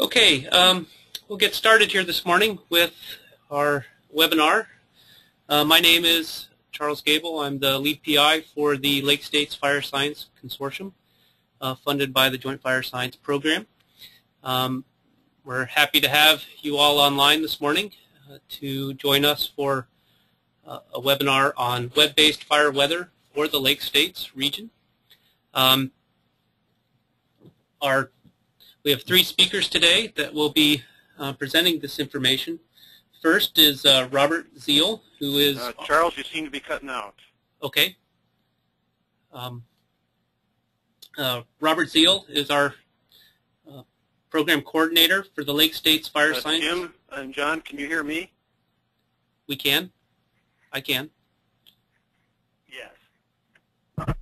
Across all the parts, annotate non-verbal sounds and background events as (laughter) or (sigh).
Okay, um, we'll get started here this morning with our webinar. Uh, my name is Charles Goebel. I'm the lead PI for the Lake States Fire Science Consortium, uh, funded by the Joint Fire Science Program. Um, we're happy to have you all online this morning uh, to join us for uh, a webinar on web-based fire weather for the Lake States region. Um, our we have three speakers today that will be uh, presenting this information. First is uh, Robert Ziel, who is... Uh, Charles, you seem to be cutting out. Okay. Um, uh, Robert Ziel is our uh, program coordinator for the Lake States Fire Uh, Science. Jim and John, can you hear me? We can. I can. Yes.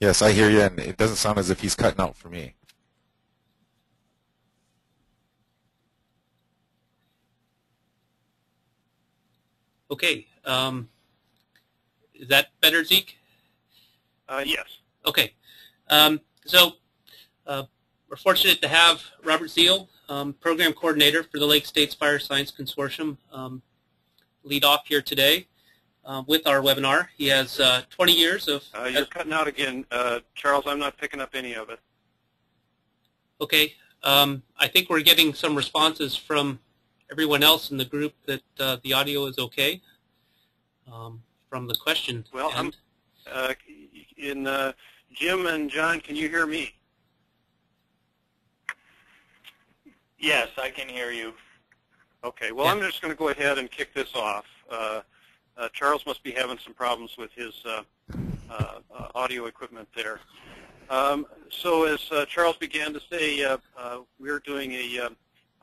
Yes, I hear you, and it doesn't sound as if he's cutting out for me. Okay. Um, is that better, Zeke? Uh, yes. Okay. Um, so uh, we're fortunate to have Robert Ziel, um, Program Coordinator for the Lake States Fire Science Consortium, um, lead off here today uh, with our webinar. He has uh, 20 years of... Uh, you're cutting out again. Uh, Charles, I'm not picking up any of it. Okay. Um, I think we're getting some responses from everyone else in the group that uh, the audio is okay um, from the question. Well, I'm- Uh, in uh, Jim and John, can you hear me? Yes, I can hear you. Okay. Well, Yeah. I'm just going to go ahead and kick this off. Uh, uh, Charles must be having some problems with his uh, uh, uh, audio equipment there. Um, so as uh, Charles began to say, uh, uh, we're doing a,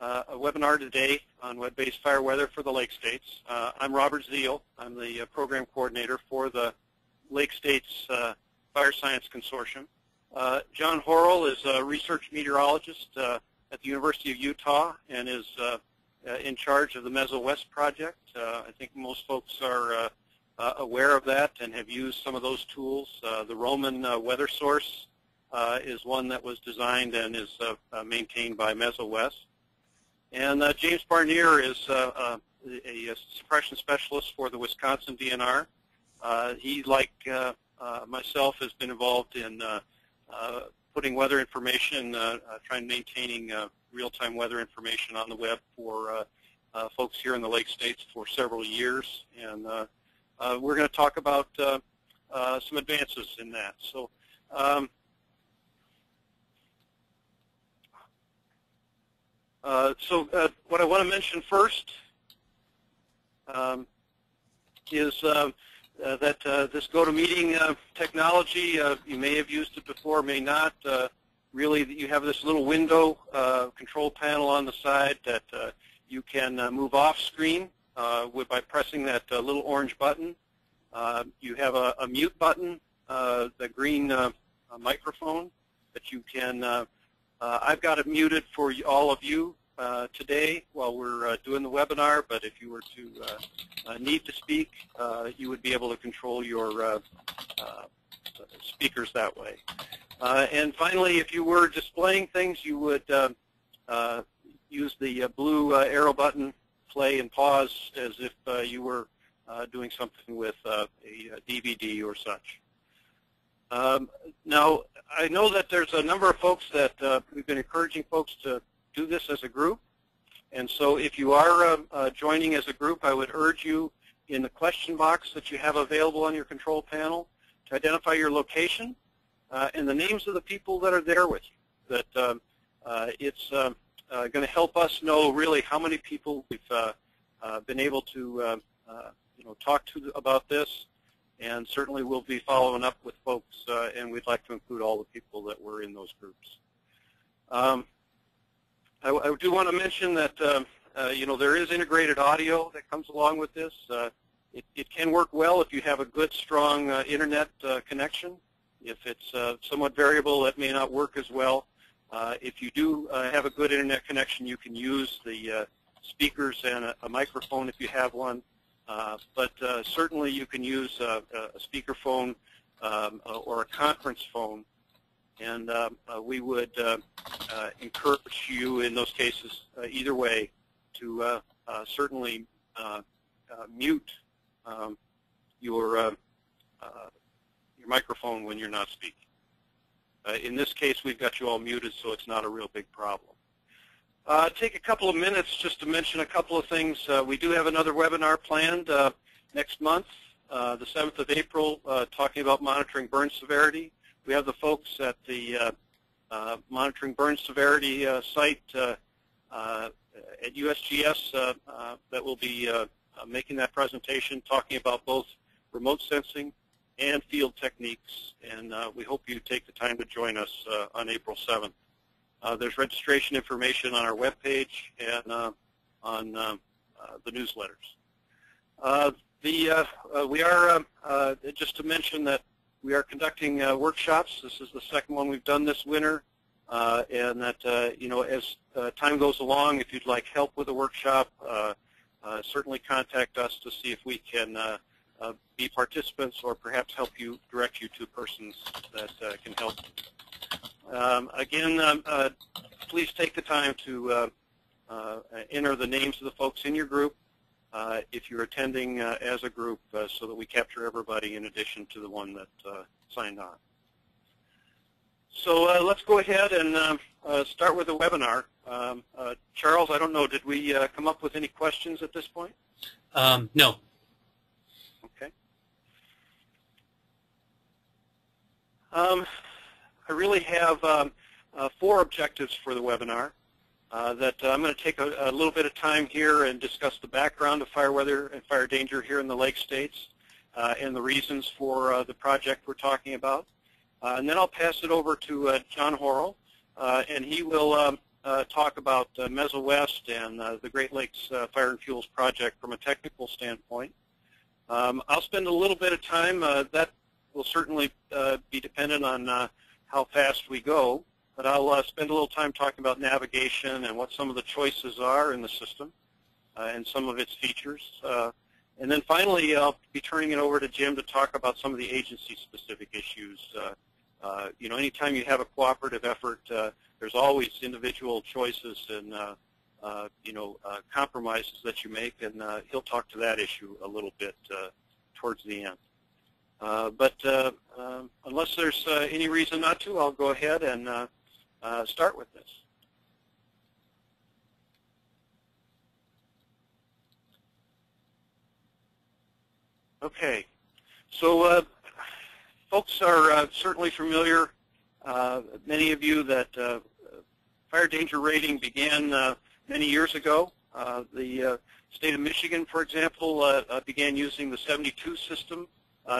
uh, a webinar today on web-based fire weather for the Lake States. Uh, I'm Robert Ziel. I'm the uh, program coordinator for the Lake States uh, Fire Science Consortium. Uh, John Horel is a research meteorologist uh, at the University of Utah and is in charge of the MesoWest project. I think most folks are aware of that and have used some of those tools. The Roman weather source is one that was designed and is maintained by MesoWest. And uh, James Barnier is uh, uh, a, a suppression specialist for the Wisconsin DNR. Uh, he, like uh, myself, has been involved in putting weather information, trying maintaining real-time weather information on the web for folks here in the Lake States for several years. And we're going to talk about some advances in that. So. Um, uh, so uh, what I want to mention first um, is uh, uh, that uh, this GoToMeeting uh, technology, you may have used it before, may not. Really, you have this little window control panel on the side that you can move off screen with, by pressing that little orange button. You have a, a mute button, the green microphone that you can. I've got it muted for all of you uh, today while we're uh, doing the webinar. But if you were to uh, uh, need to speak, uh, you would be able to control your speakers that way. And finally, if you were displaying things, you would use the blue arrow button, play and pause, as if you were doing something with a, DVD or such. Um, now, I know that there's a number of folks that uh, we've been encouraging folks to do this as a group. And so if you are uh, uh, joining as a group, I would urge you in the question box that you have available on your control panel to identify your location uh, and the names of the people that are there with you. That um, uh, it's um, uh, going to help us know really how many people we've uh, been able to you know, talk to about this. And certainly we'll be following up with folks, and we'd like to include all the people that were in those groups. Um, I, I do want to mention that um, uh, you know there is integrated audio that comes along with this. Uh, it, it can work well if you have a good, strong uh, internet uh, connection. If it's uh, somewhat variable, that may not work as well. Uh, if you do uh, have a good internet connection, you can use the uh, speakers and a, a microphone if you have one. Uh, but uh, certainly you can use a speakerphone um, or a conference phone and uh, uh, we would uh, encourage you in those cases either way to certainly mute um, your your microphone when you're not speaking. Uh, in this case, we've got you all muted, so it's not a real big problem. Uh, take a couple of minutes just to mention a couple of things. Uh, we do have another webinar planned next month, the 7th of April, talking about monitoring burn severity. We have the folks at the uh, uh, monitoring burn severity uh, site at USGS that will be making that presentation, talking about both remote sensing and field techniques, and we hope you take the time to join us on April 7th. Uh, there's registration information on our webpage and uh, on um, uh, the newsletters. The, we are, um, just to mention that we are conducting uh, workshops. This is the second one we've done this winter. Uh, and that, uh, you know, as uh, time goes along, if you'd like help with a workshop, uh, uh, certainly contact us to see if we can be participants or perhaps help you, direct you to persons that can help. Um, again, um, please take the time to enter the names of the folks in your group if you're attending uh, as a group uh, so that we capture everybody in addition to the one that uh, signed on. So uh, let's go ahead and um, uh, start with the webinar. Um, uh, Charles, I don't know, did we uh, come up with any questions at this point? Um, no. Okay. Um, I really have um, uh, four objectives for the webinar. Uh, that uh, I'm going to take a, a, little bit of time here and discuss the background of fire weather and fire danger here in the Lake States uh, and the reasons for uh, the project we're talking about. Uh, and then I'll pass it over to John Horel, and he will um, talk about uh, West and the Great Lakes Fire and Fuels Project from a technical standpoint. Um, I'll spend a little bit of time. that will certainly be dependent on how fast we go. But I'll uh, spend a little time talking about navigation and what some of the choices are in the system uh, and some of its features. Uh, and then finally, I'll be turning it over to Jim to talk about some of the agency-specific issues. Uh, uh, you know, anytime you have a cooperative effort, uh, there's always individual choices and, you know, compromises that you make, and he'll talk to that issue a little bit towards the end. but um, unless there's any reason not to, I'll go ahead and uh, start with this. Okay, so uh, folks are uh, certainly familiar, uh, many of you, that uh, fire danger rating began uh, many years ago. the state of Michigan, for example, began using the 72 system,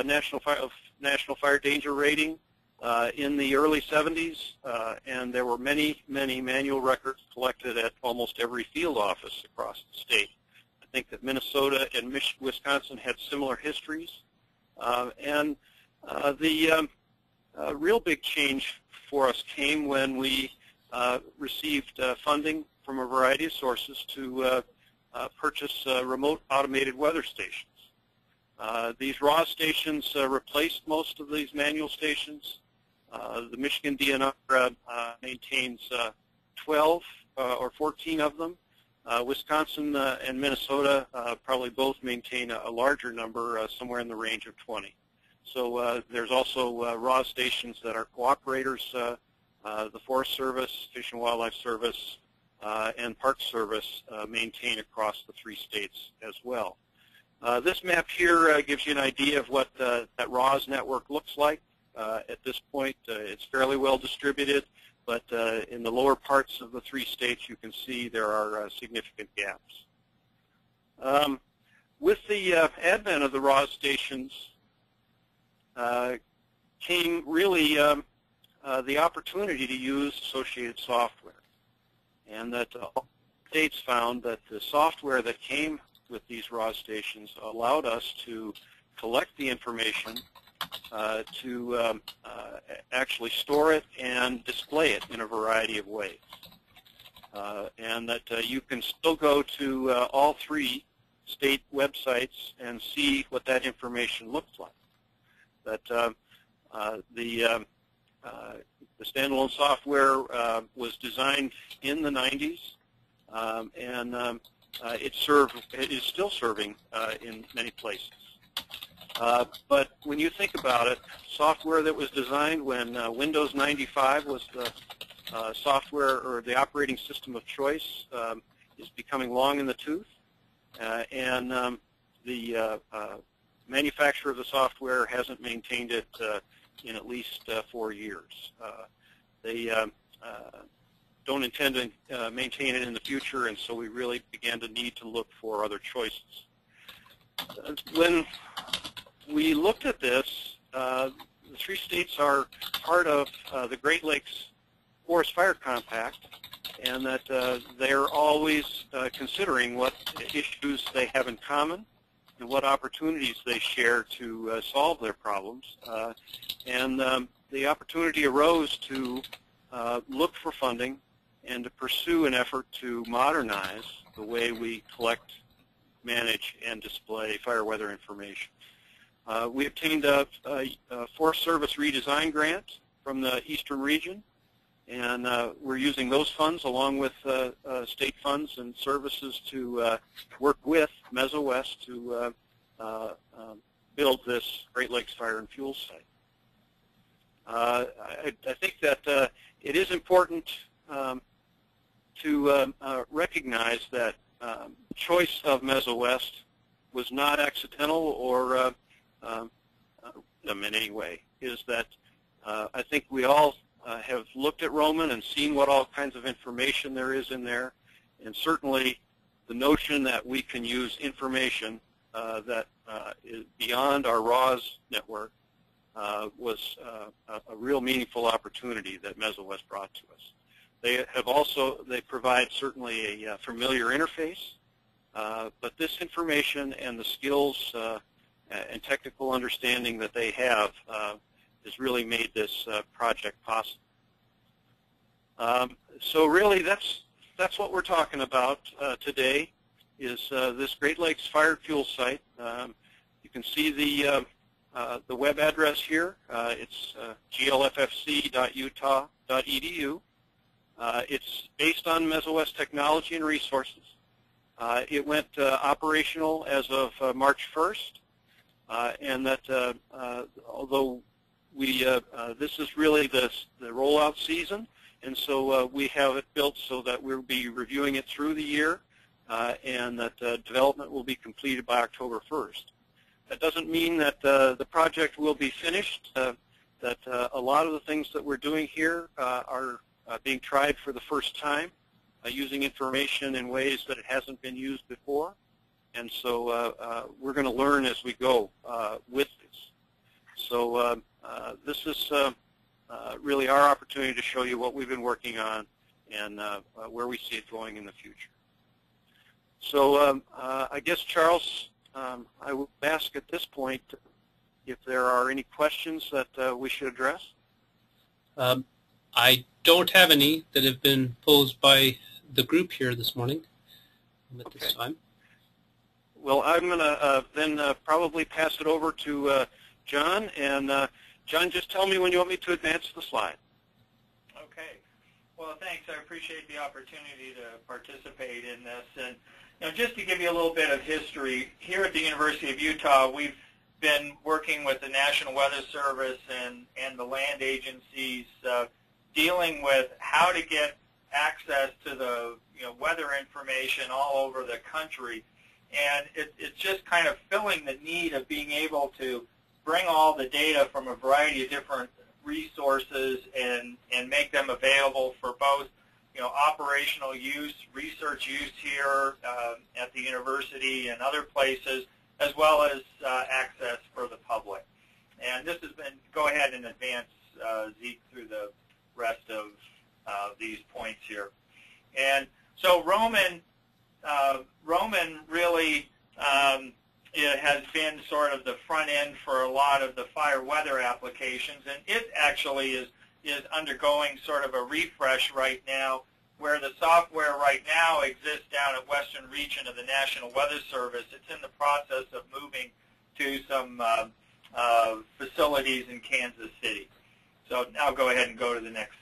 National Fire, National Fire Danger Rating, uh, in the early 70s, uh, and there were many, many manual records collected at almost every field office across the state. I think that Minnesota and Mich Wisconsin had similar histories. Uh, and uh, the um, uh, real big change for us came when we uh, received funding from a variety of sources to purchase remote automated weather stations. these RAW stations replaced most of these manual stations. Uh, the Michigan DNR uh, maintains uh, 12 or 14 of them. Wisconsin and Minnesota probably both maintain a, a larger number, somewhere in the range of 20. So there's also RAW stations that are cooperators, the Forest Service, Fish and Wildlife Service, uh, and Park Service uh, maintain across the three states as well. Uh, this map here gives you an idea of what that RAWS network looks like. Uh, at this point, uh, it's fairly well distributed, but uh, in the lower parts of the three states, you can see there are significant gaps. Um, with the advent of the RAWS stations came really um, the opportunity to use associated software. And that states found that the software that came with these RAW stations allowed us to collect the information to um, uh, actually store it and display it in a variety of ways. Uh, and that uh, you can still go to uh, all three state websites and see what that information looks like. That um, the um, the standalone software uh, was designed in the 90s, um, and um, uh, it served, it is still serving uh, in many places. Uh, but when you think about it, software that was designed when uh, Windows 95 was the uh, software or the operating system of choice um, is becoming long in the tooth, uh, and um, the uh, uh, manufacturer of the software hasn't maintained it in at least four years. They um, don't intend to maintain it in the future, and so we really began to need to look for other choices. When we looked at this, uh, the three states are part of uh, the Great Lakes Forest Fire Compact, and that uh, they're always uh, considering what issues they have in common and what opportunities they share to uh, solve their problems. Uh, and um, the opportunity arose to look for funding and to pursue an effort to modernize the way we collect, manage, and display fire weather information. Uh, we obtained a, a, a Forest Service redesign grant from the Eastern region, and uh, we're using those funds along with uh, uh, state funds and services to uh, work with MesoWest to uh, um, build this Great Lakes Fire and Fuel site. I, I think that it is important um, to um, recognize that um, choice of MesoWest was not accidental or um, uh, them in any way. Is that uh, I think we all uh, have looked at Roman and seen what all kinds of information there is in there, and certainly the notion that we can use information that is beyond our RAWS network uh, was uh, a, a real meaningful opportunity that MesoWest brought to us. They have also, they provide certainly a uh, familiar interface, but this information and the skills and technical understanding that they have uh, has really made this uh, project possible. Um, so really that's, that's what we're talking about uh, today is uh, this Great Lakes Fire Fuel Site. Um, you can see the, uh, uh, the web address here. Uh, it's uh, glffc.utah.edu. Uh, it's based on MesoWest technology and resources. Uh, it went uh, operational as of uh, March 1st, uh, and that uh, uh, although we uh, uh, this is really the, the rollout season, and so uh, we have it built so that we'll be reviewing it through the year, uh, and that uh, development will be completed by October 1st. That doesn't mean that uh, the project will be finished. Uh, that uh, a lot of the things that we're doing here uh, are uh, being tried for the first time, uh, using information in ways that it hasn't been used before. And so uh, uh, we're going to learn as we go uh, with this. So uh, uh, this is uh, uh, really our opportunity to show you what we've been working on and where we see it going in the future. So um, uh, I guess, Charles, um, I would ask at this point if there are any questions that uh, we should address. Um, I don't have any that have been posed by the group here this morning at this time. Well, I'm going to uh, then uh, probably pass it over to uh, John. And John, just tell me when you want me to advance the slide. Okay. Well, thanks. I appreciate the opportunity to participate in this. And you know, just to give you a little bit of history, here at the University of Utah, we've been working with the National Weather Service and, and the land agencies uh, dealing with how to get access to the you know, weather information all over the country. And it, it's just kind of filling the need of being able to bring all the data from a variety of different resources and, and make them available for both you know, operational use, research use here uh, at the university and other places, as well as uh, access for the public. And this has been, go ahead and advance uh, Zeke through the rest of uh, these points here. And so Roman, uh, Roman really um, has been sort of the front end for a lot of the fire weather applications, and it actually is is undergoing sort of a refresh right now, where the software right now exists down at Western Region of the National Weather Service. It's in the process of moving to some uh, uh, facilities in Kansas City. So now go ahead and go to the next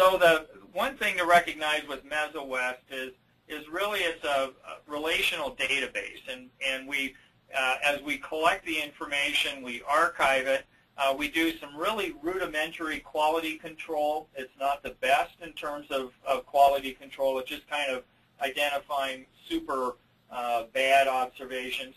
so the one thing to recognize with MesoWest is is really it's a, a relational database, and and we uh, as we collect the information, we archive it. Uh, we do some really rudimentary quality control. It's not the best in terms of, of quality control. It's just kind of identifying super uh, bad observations.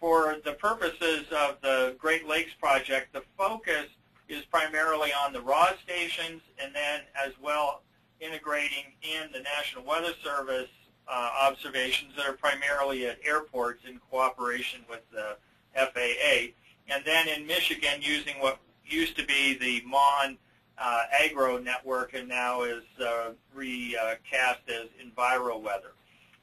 For the purposes of the Great Lakes Project, the focus is primarily on the raw stations and then as well integrating in the National Weather Service uh, observations that are primarily at airports in cooperation with the FAA. And then in Michigan using what used to be the MAWN uh, agro network and now is uh, recast as EnviroWeather.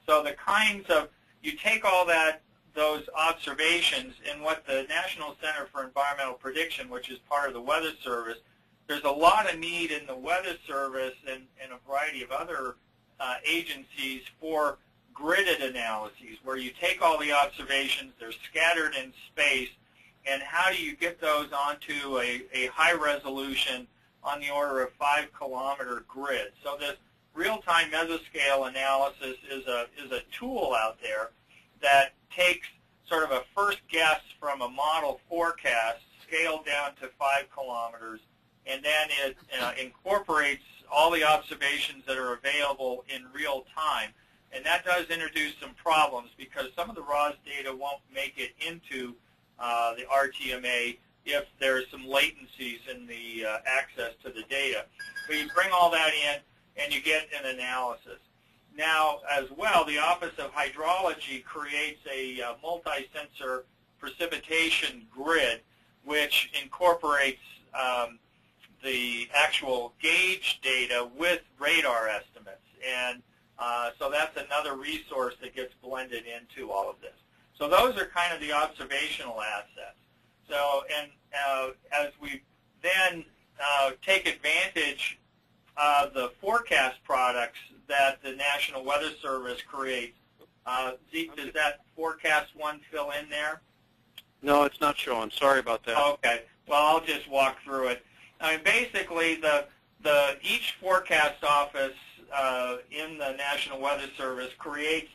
So the kinds of, you take all that, those observations in what the National Center for Environmental Prediction, which is part of the Weather Service, there's a lot of need in the Weather Service and, and a variety of other uh, agencies for gridded analyses, where you take all the observations, they're scattered in space, and how do you get those onto a, a high resolution on the order of five kilometer grid. So this real-time mesoscale analysis is a, is a tool out there that takes sort of a first guess from a model forecast scaled down to five kilometers, and then it uh, incorporates all the observations that are available in real time. And that does introduce some problems because some of the RAWS data won't make it into uh, the RTMA if there's some latencies in the uh, access to the data. But you bring all that in and you get an analysis. Now, as well, the Office of Hydrology creates a uh, multi-sensor precipitation grid which incorporates um, the actual gauge data with radar estimates. And uh, so that's another resource that gets blended into all of this. So those are kind of the observational assets. So, and uh, as we then uh, take advantage of the forecast products that the National Weather Service creates, uh, Zeke, does that forecast one fill in there? No, it's not showing. Sorry about that. Okay. Well, I'll just walk through it. I mean, basically, the the each forecast office uh, in the National Weather Service creates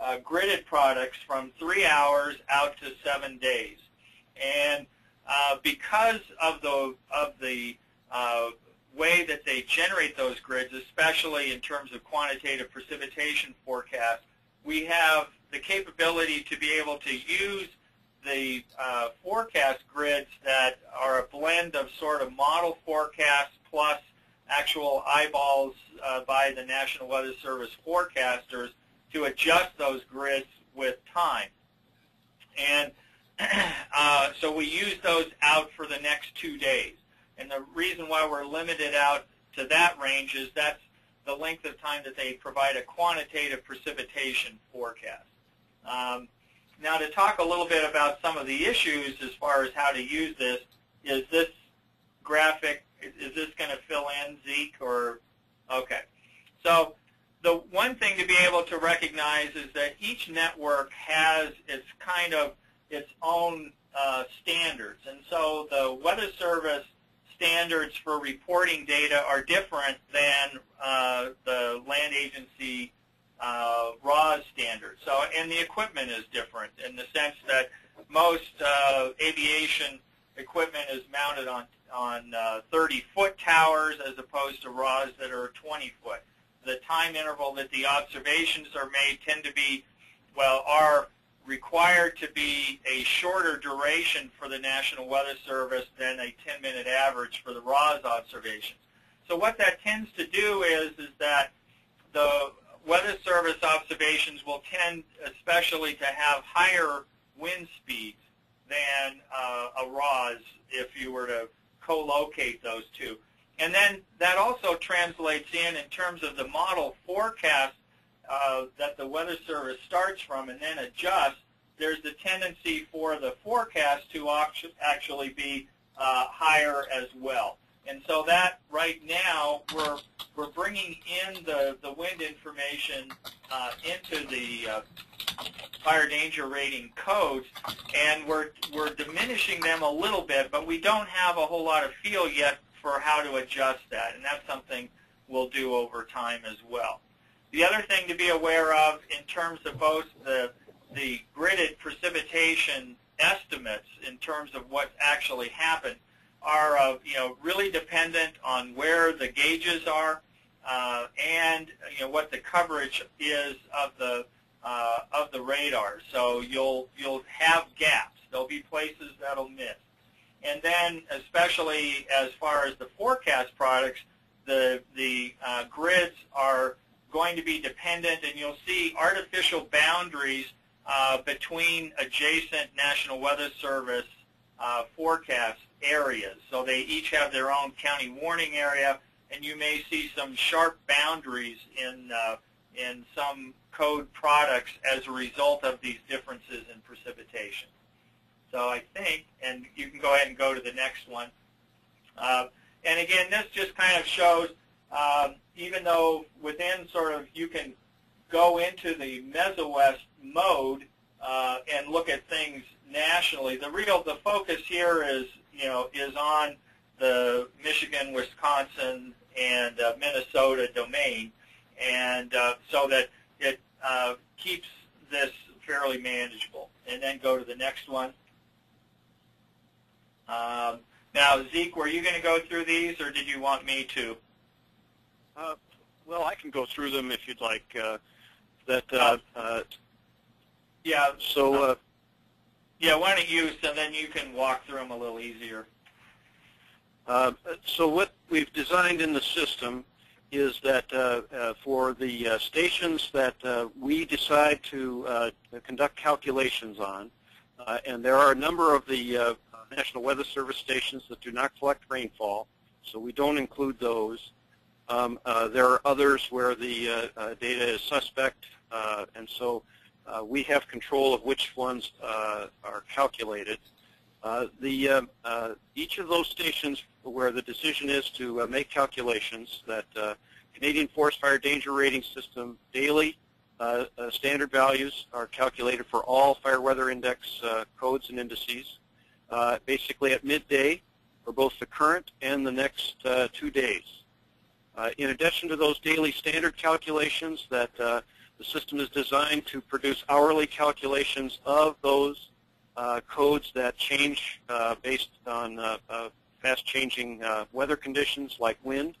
uh, gridded products from three hours out to seven days, and uh, because of the of the uh, way that they generate those grids, especially in terms of quantitative precipitation forecast, we have the capability to be able to use the uh, forecast grids that are a blend of sort of model forecasts plus actual eyeballs uh, by the National Weather Service forecasters to adjust those grids with time. And (clears throat) uh, so we use those out for the next two days. And the reason why we're limited out to that range is that's the length of time that they provide a quantitative precipitation forecast. Um, now to talk a little bit about some of the issues as far as how to use this, is this graphic, is this going to fill in, Zeke, or, okay. So the one thing to be able to recognize is that each network has its kind of its own uh, standards. And so the Weather Service standards for reporting data are different than uh, the land agency uh, RAWS standards. So, and the equipment is different in the sense that most uh, aviation equipment is mounted on on 30-foot uh, towers as opposed to RAWS that are 20 foot. The time interval that the observations are made tend to be, well, are required to be a shorter duration for the National Weather Service than a 10-minute average for the RAWS observations. So what that tends to do is, is that the Weather Service observations will tend especially to have higher wind speeds than uh, a RAWS if you were to co-locate those two. And then that also translates in in terms of the model forecast uh, that the Weather Service starts from and then adjusts, there's the tendency for the forecast to actually be uh, higher as well. And so that right now we're we're bringing in the the wind information uh, into the uh, fire danger rating codes, and we're we're diminishing them a little bit, but we don't have a whole lot of feel yet for how to adjust that, and that's something we'll do over time as well. The other thing to be aware of in terms of both the, the gridded precipitation estimates in terms of what actually happened are uh, you know really dependent on where the gauges are uh, and you know what the coverage is of the uh, of the radar. So you'll you'll have gaps. There'll be places that'll miss. And then, especially as far as the forecast products, the the uh, grids are going to be dependent, and you'll see artificial boundaries uh, between adjacent National Weather Service uh, forecast areas. So they each have their own county warning area, and you may see some sharp boundaries in uh, in some code products as a result of these differences in precipitation. So I think, and you can go ahead and go to the next one. Uh, and again, this just kind of shows, um, even though within sort of you can go into the MesoWest mode uh, and look at things nationally, the real the focus here is you know is on the Michigan, Wisconsin, and uh, Minnesota domain, and uh, so that it uh, keeps this fairly manageable. And then go to the next one. Um, now, Zeke, were you going to go through these, or did you want me to? Uh, well, I can go through them if you'd like. Uh, that uh, uh, Yeah. so. Uh, yeah, why don't you, so then you can walk through them a little easier. Uh, so what we've designed in the system is that uh, uh, for the uh, stations that uh, we decide to uh, conduct calculations on, uh, and there are a number of the National Weather Service stations that do not collect rainfall, so we don't include those. Um, uh, there are others where the uh, uh, data is suspect, and so we have control of which ones are calculated. Uh, the, uh, uh, each of those stations where the decision is to make calculations that Canadian Forest Fire Danger Rating System daily standard values are calculated for all fire weather index codes and indices, basically at midday for both the current and the next two days. Uh, in addition to those daily standard calculations that uh, the system is designed to produce hourly calculations of those uh, codes that change uh, based on uh, uh fast-changing weather conditions like wind.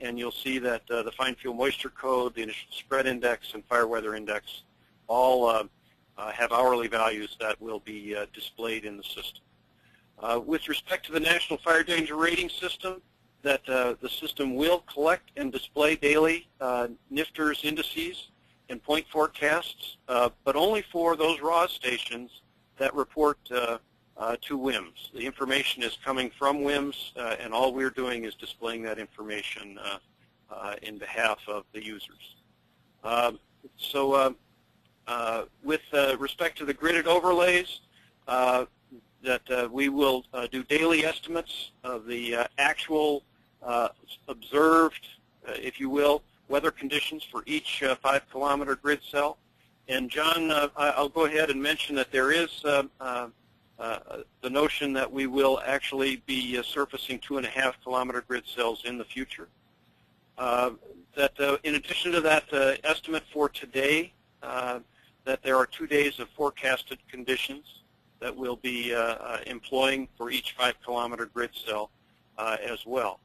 and you'll see that the fine fuel moisture code, the initial spread index, and fire weather index all have hourly values that will be displayed in the system. with respect to the National Fire Danger Rating System, that uh, the system will collect and display daily uh, NFDRS indices and point forecasts, uh, but only for those raw stations that report uh, uh, to WIMS. The information is coming from WIMS, uh, and all we're doing is displaying that information in behalf of the users. Um, so with respect to the gridded overlays, that uh, we will uh, do daily estimates of the uh, actual observed, if you will, weather conditions for each five-kilometer grid cell. And John, uh, I'll go ahead and mention that there is uh, uh, uh the notion that we will actually be uh, surfacing two and a half kilometer grid cells in the future. Uh, that in addition to that estimate for today, that there are two days of forecasted conditions that we'll be employing for each five kilometer grid cell as well.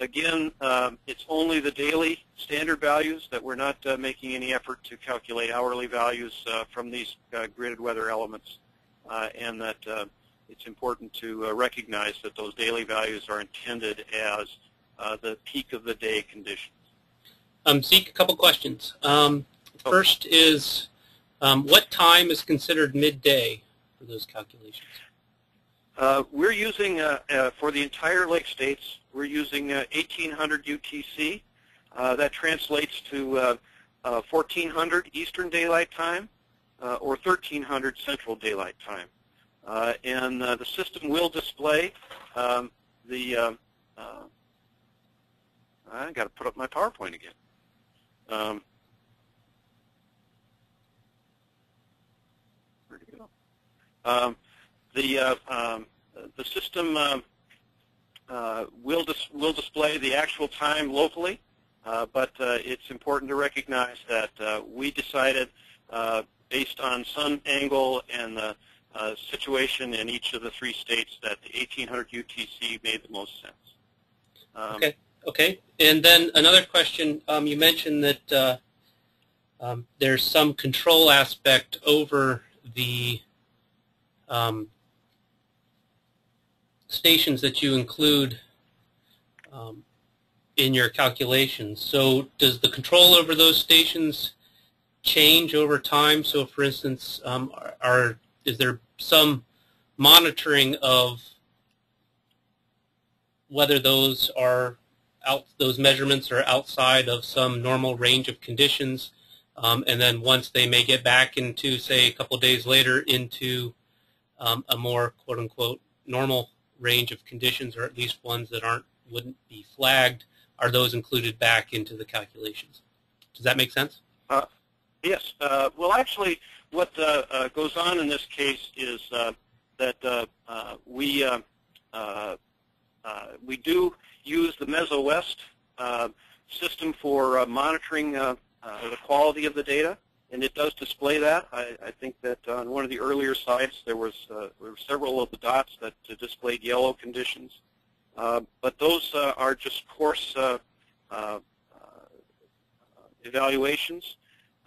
Again, um, it's only the daily standard values that we're not uh, making any effort to calculate hourly values uh, from these uh, gridded weather elements, uh, and that uh, it's important to uh, recognize that those daily values are intended as the peak of the day conditions. Um, Zeke, a couple questions. Um, first is, um, what time is considered midday for those calculations? Uh, we're using, uh, uh, for the entire Lake States, we're using 1800 uh, UTC. Uh, that translates to 1400 uh, Eastern Daylight Time or 1300 Central Daylight Time. and the system will display um, the, I got to put up my PowerPoint again. Um, where'd it go? Um, the uh, um, the system uh, uh, will dis will display the actual time locally, but it's important to recognize that we decided based on sun angle and the situation in each of the three states that the 1800 UTC made the most sense. Um, Okay. Okay. And then another question. Um, you mentioned that uh, um, there's some control aspect over the um, stations that you include um, in your calculations. So does the control over those stations change over time? So for instance, um, are, are is there some monitoring of whether those are out those measurements are outside of some normal range of conditions um, and then once they may get back into say a couple days later into um, a more quote unquote normal range of conditions or at least ones that aren't wouldn't be flagged are those included back into the calculations? Does that make sense? Yes. Uh, well, actually, what uh, uh, goes on in this case is uh, that uh, uh, we uh, uh, uh, we do use the MesoWest uh, system for uh, monitoring uh, uh, the quality of the data, and it does display that. I, I think that on one of the earlier slides there was uh, there were several of the dots that uh, displayed yellow conditions, uh, but those uh, are just coarse uh, uh, evaluations.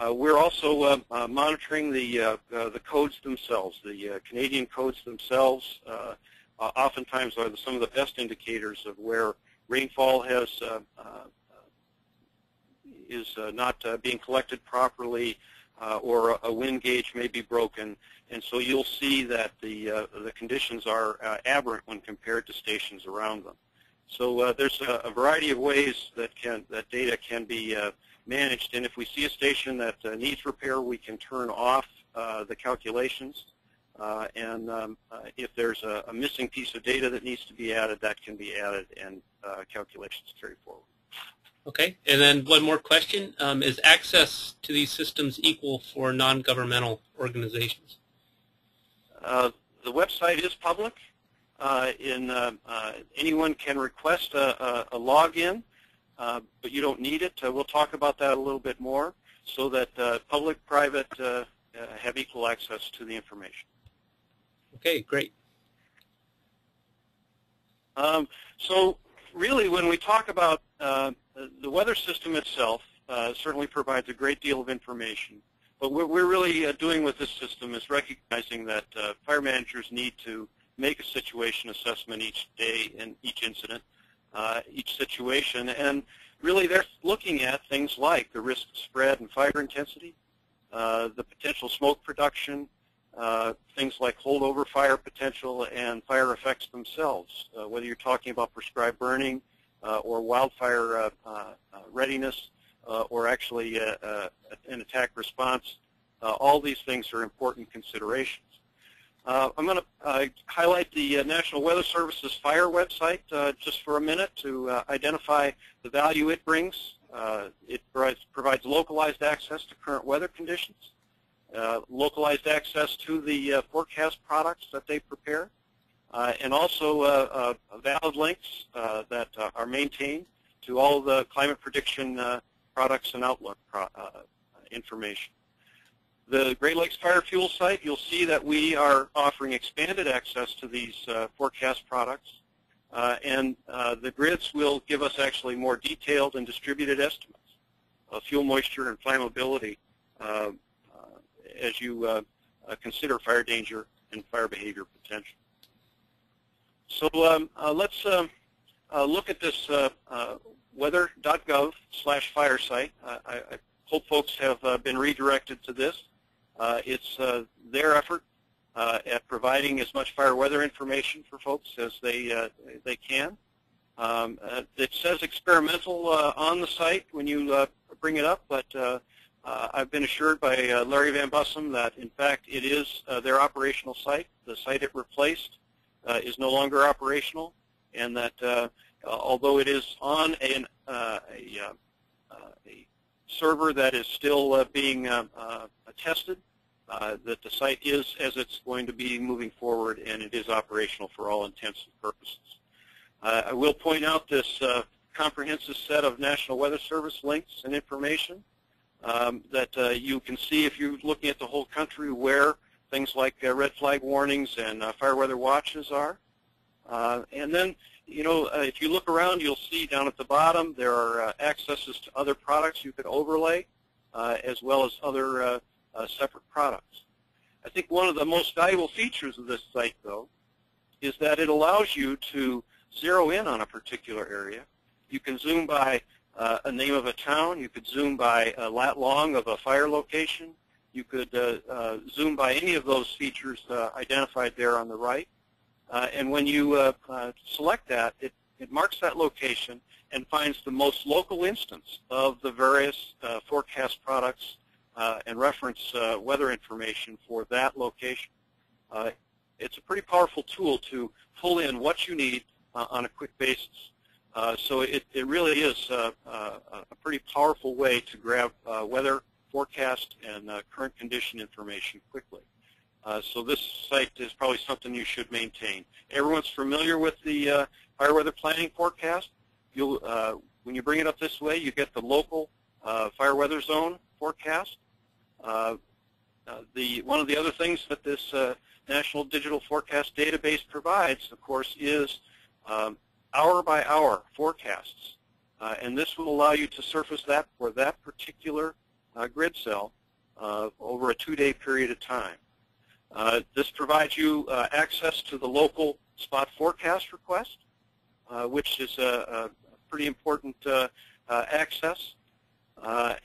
We're also monitoring the the codes themselves. The Canadian codes themselves oftentimes are the, some of the best indicators of where rainfall has is uh, not uh, being collected properly, uh, or a, wind gauge may be broken, and so you'll see that the the conditions are aberrant when compared to stations around them. So there's a, a variety of ways that can that data can be managed. And if we see a station that needs repair, we can turn off the calculations. Uh, and um, uh, if there's a, a, missing piece of data that needs to be added, that can be added and uh, calculations carried forward. Okay and then one more question um, is access to these systems equal for non-governmental organizations Uh, the website is public. Uh, in, uh, uh, anyone can request a, a, a login, uh, but you don't need it. Uh, we'll talk about that a little bit more so that uh, public, private uh, have equal access to the information. okay great Um, so really when we talk about uh, the weather system itself, uh, certainly provides a great deal of information. But what we're really uh, doing with this system is recognizing that uh, fire managers need to make a situation assessment each day and each incident, uh, each situation, and really they're looking at things like the risk spread and fire intensity, uh, the potential smoke production, uh, things like holdover fire potential and fire effects themselves, whether you're talking about prescribed burning Uh, or wildfire uh, uh, uh readiness uh, or actually an attack response. all these things are important considerations. I'm going to highlight the National Weather Service's fire website just for a minute to identify the value it brings. it provides, localized access to current weather conditions. Uh, localized access to the uh, forecast products that they prepare, uh, Uh, and also uh, uh, valid links uh, that uh, are maintained to all the climate prediction products and outlook pro information. The Great Lakes Fire Fuel site, you'll see that we are offering expanded access to these forecast products, and the grids will give us actually more detailed and distributed estimates of fuel moisture and flammability as you uh, uh, consider fire danger and fire behavior potential. So um, uh, let's um, look at this weather.gov slash fire site. I, I, hope folks have been redirected to this. it's their effort uh, at providing as much fire weather information for folks as they uh, they can. Um, uh, it says experimental on the site when you bring it up, but uh, I've been assured by uh, Larry Van Bussum that, in fact, it is uh, their operational site. The site it replaced uh, is no longer operational, and that uh, although it is on an, uh, a, a, server that is still being tested, that the site is as it's going to be moving forward, and it is operational for all intents and purposes. Uh, I will point out this uh, comprehensive set of National Weather Service links and information um, that uh, you can see if you're looking at the whole country where things like uh, red flag warnings and uh, fire weather watches are. Uh, and then, you know, uh, if you look around, you'll see down at the bottom there are uh, accesses to other products you could overlay, uh, as well as other separate products. I think one of the most valuable features of this site, though, is that it allows you to zero in on a particular area. You can zoom by a name of a town. You could zoom by a lat long of a fire location. You could uh, uh, zoom by any of those features uh, identified there on the right. And when you select that, it, it marks that location and finds the most local instance of the various forecast products and reference weather information for that location. It's a pretty powerful tool to pull in what you need uh, on a quick basis. Uh, so it, it really is uh, a pretty powerful way to grab uh, weather forecast and uh, current condition information quickly. Uh, so this site is probably something you should maintain. Everyone's familiar with the uh, fire weather planning forecast. You'll, when you bring it up this way, you get the local fire weather zone forecast. Uh, the, one of the other things that this uh, National Digital Forecast Database provides, of course, is um, hour-by-hour forecasts. Uh, and this will allow you to surface that for that particular uh, grid cell uh, over a two-day period of time. Uh, this provides you uh, access to the local spot forecast request, uh, which is a, a pretty important uh, access.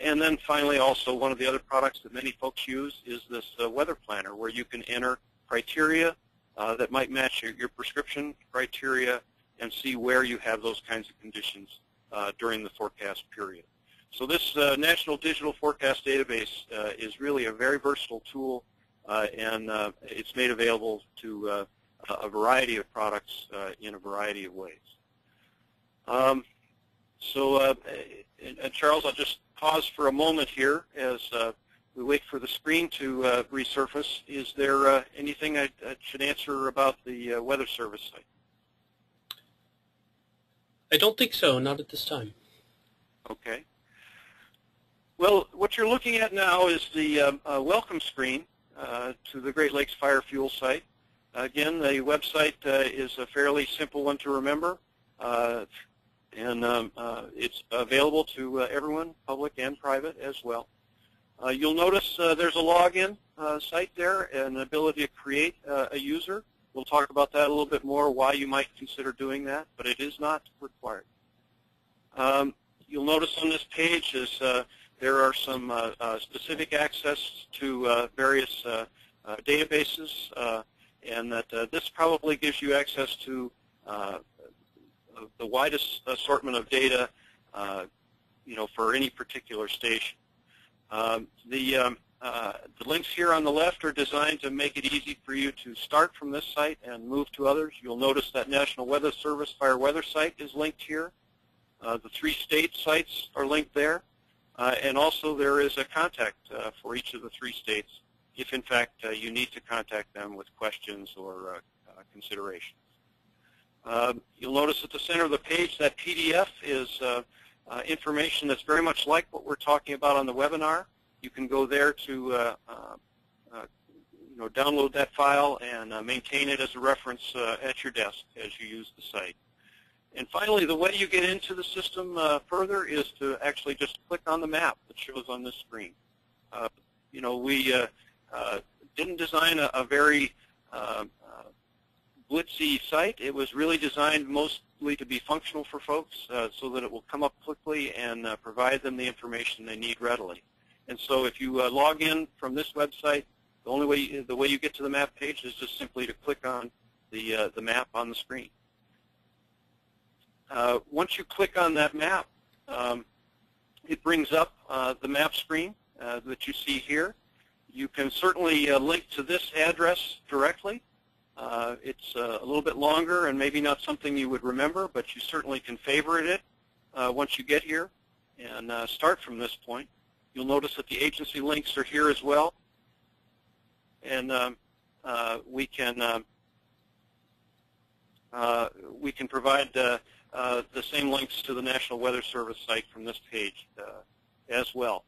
And then finally also one of the other products that many folks use is this weather planner where you can enter criteria that might match your, your, prescription criteria and see where you have those kinds of conditions during the forecast period. So this National Digital Forecast Database is really a very versatile tool uh, and uh, it's made available to uh, a variety of products in a variety of ways. Um, so, Charles, I'll just pause for a moment here as we wait for the screen to uh, resurface. Is there uh, anything I, I, should answer about the uh, Weather Service site? I don't think so, not at this time. Okay. Well, what you're looking at now is the um, welcome screen uh, to the Great Lakes Fire Fuel site. Again, the website uh, is a fairly simple one to remember, uh, and um, it's available to everyone, public and private as well. you'll notice there's a login site there and an ability to create a user. We'll talk about that a little bit more, why you might consider doing that, but it is not required. Um, you'll notice on this page is uh, there are some uh, uh, specific access to uh, various databases, and that this probably gives you access to the widest assortment of data, you know, for any particular station. Um, the, um, uh, the links here on the left are designed to make it easy for you to start from this site and move to others. You'll notice that National Weather Service Fire Weather site is linked here. Uh, the three state sites are linked there. Uh, and also there is a contact uh, for each of the three states if in fact uh, you need to contact them with questions or considerations. You'll notice at the center of the page that PDF is information that's very much like what we're talking about on the webinar. You can go there to uh, uh, you know, download that file and uh, maintain it as a reference at your desk as you use the site. And finally, the way you get into the system uh, further is to actually just click on the map that shows on this screen. Uh, you know, we uh, uh didn't design a, a very um, uh, site. It was really designed mostly to be functional for folks so that it will come up quickly and provide them the information they need readily. And so if you log in from this website, the only way, the way you get to the map page is just simply to click on the, the map on the screen. Uh, once you click on that map, um, it brings up uh, the map screen uh, that you see here. You can certainly uh, link to this address directly. Uh, it's uh, a little bit longer and maybe not something you would remember, but you certainly can favorite it once you get here and start from this point. You'll notice that the agency links are here as well. And um, we can um, we can provide uh, the same links to the National Weather Service site from this page uh, as well.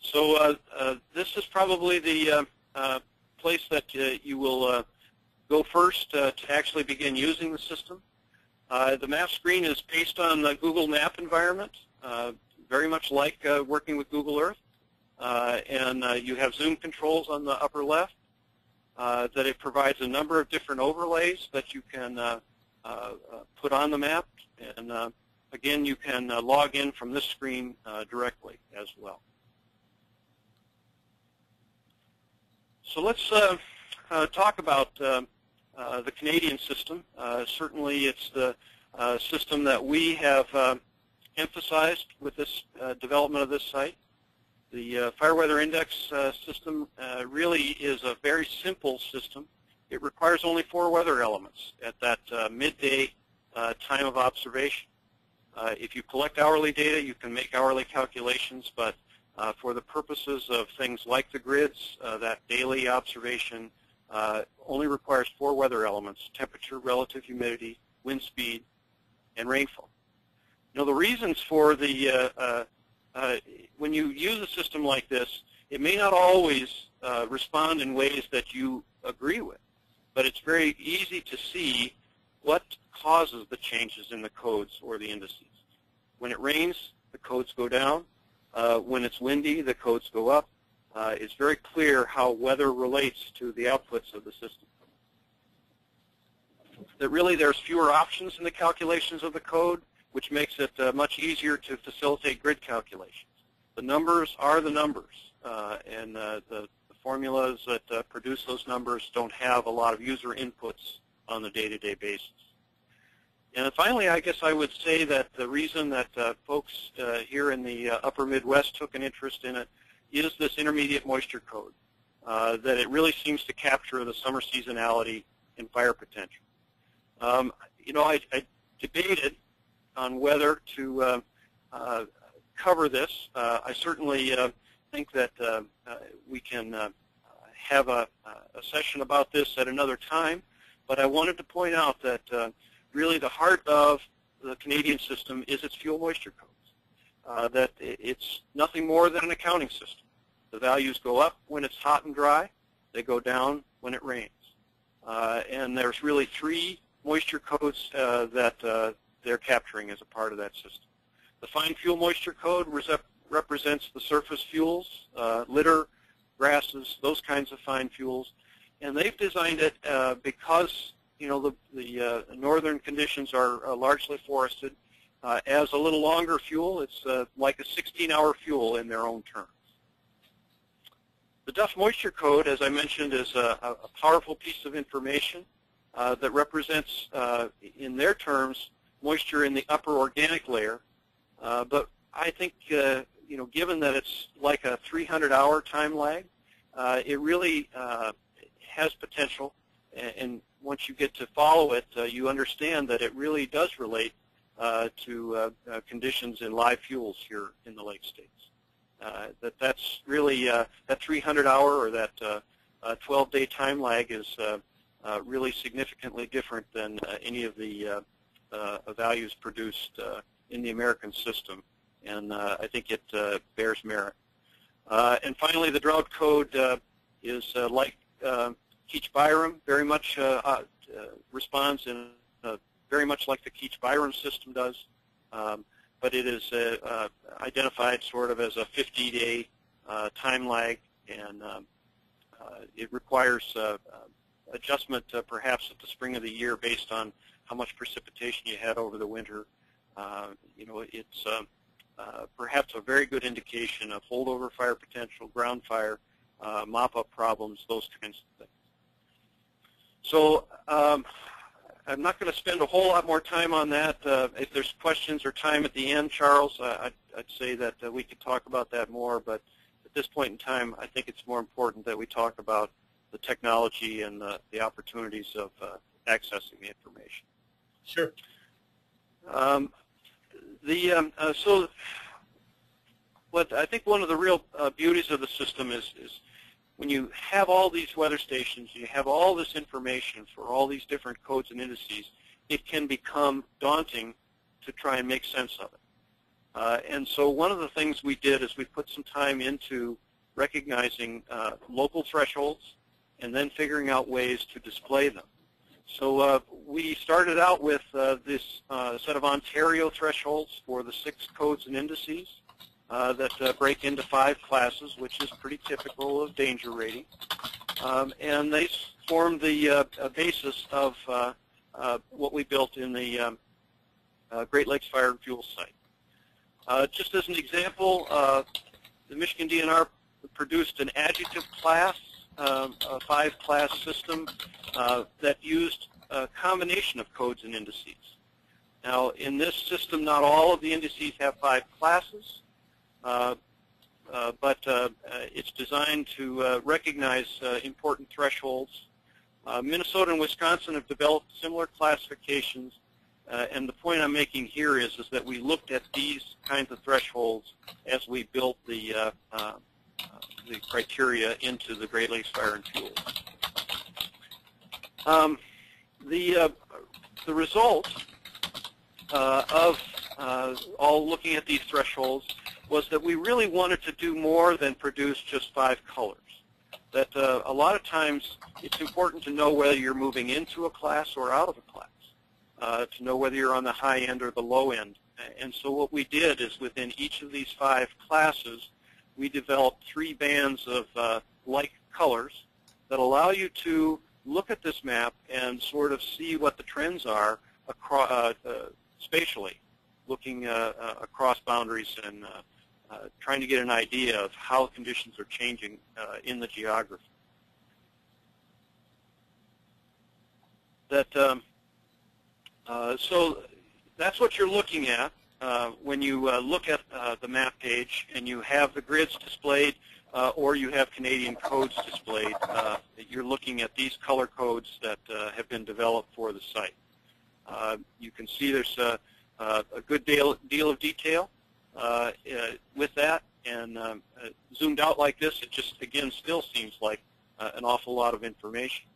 So uh, uh, this is probably the uh, place that you will go first to actually begin using the system. The map screen is based on the Google Map environment, very much like working with Google Earth. Uh, and uh, you have zoom controls on the upper left. Uh, that it provides a number of different overlays that you can put on the map. And uh, again, you can uh, log in from this screen uh, directly as well. So let's uh, uh, talk about the Canadian system. Certainly it's the system that we have emphasized with this development of this site. The uh, Fire Weather Index uh, system uh, really is a very simple system. It requires only four weather elements at that midday uh, time of observation. Uh, if you collect hourly data, you can make hourly calculations, but uh, for the purposes of things like the grids, uh, that daily observation uh, only requires four weather elements, temperature, relative humidity, wind speed, and rainfall. Now the reasons for the, uh, when you use a system like this, it may not always respond in ways that you agree with, but it's very easy to see what causes the changes in the codes or the indices. When it rains, the codes go down. Uh, when it's windy, the codes go up. Uh, it's very clear how weather relates to the outputs of the system. That really there's fewer options in the calculations of the code, which makes it uh, much easier to facilitate grid calculations. The numbers are the numbers, uh, and uh, the, the, formulas that uh, produce those numbers don't have a lot of user inputs on the day-to-day -day basis. And finally, I guess I would say that the reason that uh, folks uh, here in the uh, upper Midwest took an interest in it is this intermediate moisture code, uh, that it really seems to capture the summer seasonality and fire potential. Um, you know, I, I, debated on whether to uh, cover this. I certainly think that we can have a, a, session about this at another time, but I wanted to point out that really the heart of the Canadian system is its fuel moisture codes. Uh, that it's nothing more than an accounting system. The values go up when it's hot and dry. They go down when it rains. Uh, and there's really three moisture codes uh, that uh, they're capturing as a part of that system. The fine fuel moisture code represents the surface fuels, uh, litter, grasses, those kinds of fine fuels. And they've designed it uh, because you know, the, the uh, northern conditions are uh, largely forested. Uh, as a little longer fuel, it's uh, like a 16-hour fuel in their own terms. The Duff Moisture Code, as I mentioned, is a, a powerful piece of information uh, that represents, in their terms, moisture in the upper organic layer. but I think, you know, given that it's like a 300-hour time lag, it really has potential and once you get to follow it, uh, you understand that it really does relate uh, to uh, uh conditions in live fuels here in the Lake States. Uh, that that's really uh, that 300-hour or that uh, uh, 12-day time lag is uh, really significantly different than any of the values produced in the American system, and I think it bears merit. and finally, the drought code is like Keetch-Byram very much uh, uh, responds in uh, very much like the Keetch-Byram system does, um, but it is identified sort of as a 50-day time lag, and um, it requires adjustment perhaps at the spring of the year based on how much precipitation you had over the winter. you know, it's um, uh, perhaps a very good indication of holdover fire potential, ground fire, uh, mop-up problems, those kinds of things. So um, I'm not going to spend a whole lot more time on that. Uh, if there's questions or time at the end, Charles, I'd, I'd, say that uh, we could talk about that more. But at this point in time, I think it's more important that we talk about the technology and the, the opportunities of uh, accessing the information. Sure. Um, the um, uh, so what I think one of the real uh, beauties of the system is is when you have all these weather stations, you have all this information for all these different codes and indices, it can become daunting to try and make sense of it. Uh, and so one of the things we did is we put some time into recognizing uh, local thresholds and then figuring out ways to display them. So uh, we started out with uh, this uh, set of Ontario thresholds for the six codes and indices uh, that uh, break into five classes, which is pretty typical of danger rating. Um, and they form the uh, basis of what we built in the um, Great Lakes Fire and Fuel site. just as an example, the Michigan DNR produced an adjective class um, a five-class system uh, that used a combination of codes and indices. Now, in this system, not all of the indices have five classes, uh, uh, but uh, uh, it's designed to uh, recognize important thresholds. Minnesota and Wisconsin have developed similar classifications, and the point I'm making here is, is that we looked at these kinds of thresholds as we built the the criteria into the Great Lakes Fire and Fuel. Um, the, uh, the result uh, of uh, all looking at these thresholds was that we really wanted to do more than produce just five colors. That uh, a lot of times it's important to know whether you're moving into a class or out of a class, uh, to know whether you're on the high end or the low end. And so what we did is within each of these five classes, we developed three bands of uh, like colors that allow you to look at this map and sort of see what the trends are across, uh, uh, spatially, looking uh, across boundaries and uh, trying to get an idea of how conditions are changing in the geography. That um, so that's what you're looking at. Uh, when you uh, look at uh, the map page and you have the grids displayed uh, or you have Canadian codes displayed, uh, you're looking at these color codes that have been developed for the site. you can see there's a, a good deal, deal of detail with that and um, zoomed out like this, it just, again, still seems like an awful lot of information.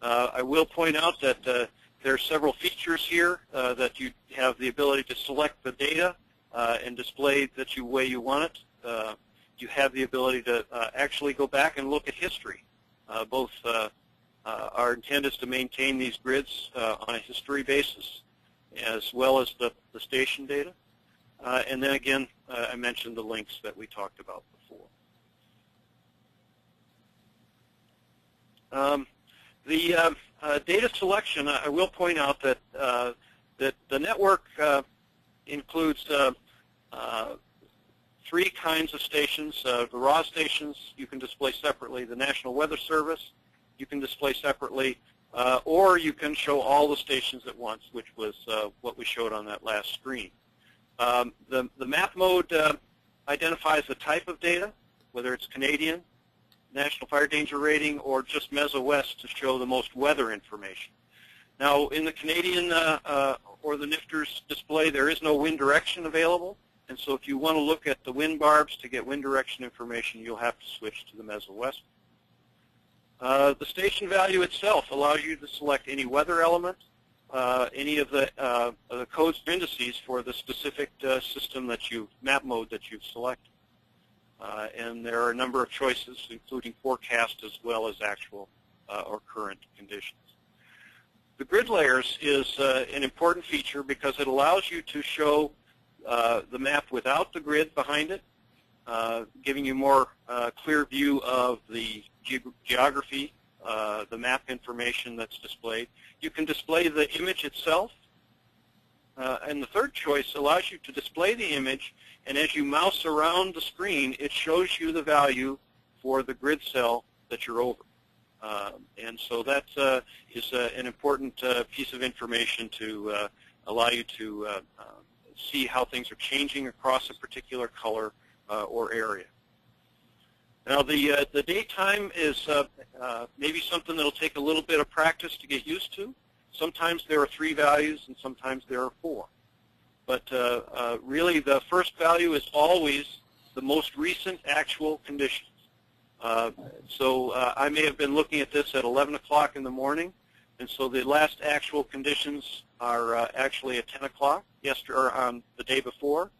I will point out that there are several features here uh, that you have the ability to select the data uh, and display that you way you want it. Uh, you have the ability to uh, actually go back and look at history. Uh, both uh, our intent is to maintain these grids on a history basis as well as the, the station data. And then again, I mentioned the links that we talked about before. Um, the um, uh, data selection, I will point out that uh, that the network uh, includes uh, uh, three kinds of stations. Uh, the raw stations you can display separately. The National Weather Service you can display separately, or you can show all the stations at once, which was what we showed on that last screen. Um, the, the map mode identifies the type of data, whether it's Canadian, National Fire Danger Rating or just MesoWest to show the most weather information. Now, in the Canadian uh, uh, or the NFDRS display, there is no wind direction available. And so if you want to look at the wind barbs to get wind direction information, you'll have to switch to the MesoWest. Uh, the station value itself allows you to select any weather element, uh, any of the, uh, the codes or indices for the specific uh, system that you, map mode that you've selected. Uh, and there are a number of choices, including forecast as well as actual uh, or current conditions. The grid layers is an important feature because it allows you to show the map without the grid behind it, giving you more clear view of the ge geography, the map information that's displayed. You can display the image itself, and the third choice allows you to display the image and as you mouse around the screen, it shows you the value for the grid cell that you're over. Uh, and so that uh, is uh, an important uh, piece of information to uh, allow you to uh, see how things are changing across a particular color or area. Now the, the daytime is maybe something that will take a little bit of practice to get used to. Sometimes there are three values and sometimes there are four. But uh, uh, really the first value is always the most recent actual conditions. Uh, so uh, I may have been looking at this at 11 o'clock in the morning, And so the last actual conditions are uh, actually at 10 o'clock yesterday or on the day before.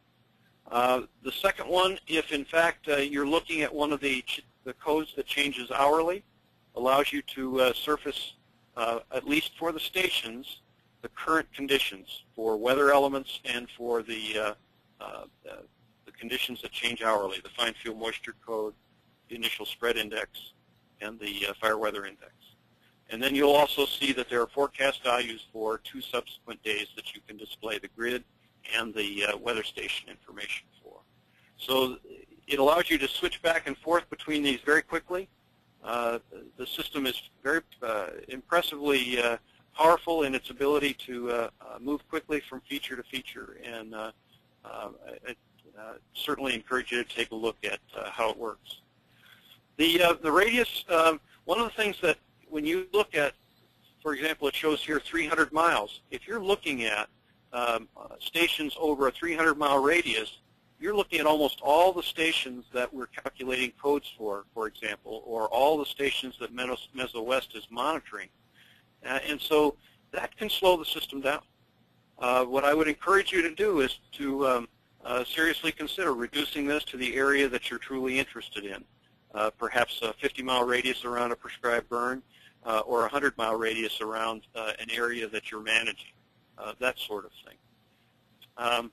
Uh, the second one, if in fact uh, you're looking at one of the, the codes that changes hourly, allows you to uh, surface, uh, at least for the stations, the current conditions for weather elements and for the, uh, uh, the conditions that change hourly, the fine fuel moisture code, the initial spread index, and the fire weather index. And then you'll also see that there are forecast values for two subsequent days that you can display the grid and the uh, weather station information for. So it allows you to switch back and forth between these very quickly. Uh, the system is very uh, impressively uh, powerful in its ability to uh, uh, move quickly from feature to feature, and I, I certainly encourage you to take a look at how it works. The, the radius, um, one of the things that when you look at, for example, it shows here 300 miles. If you're looking at um, stations over a 300-mile radius, you're looking at almost all the stations that we're calculating codes for, for example, or all the stations that MesoWest is monitoring. Uh, and so that can slow the system down. Uh, what I would encourage you to do is to um, uh, seriously consider reducing this to the area that you're truly interested in. Uh, perhaps a 50-mile radius around a prescribed burn, uh, or a 100-mile radius around uh, an area that you're managing, uh, that sort of thing. Um,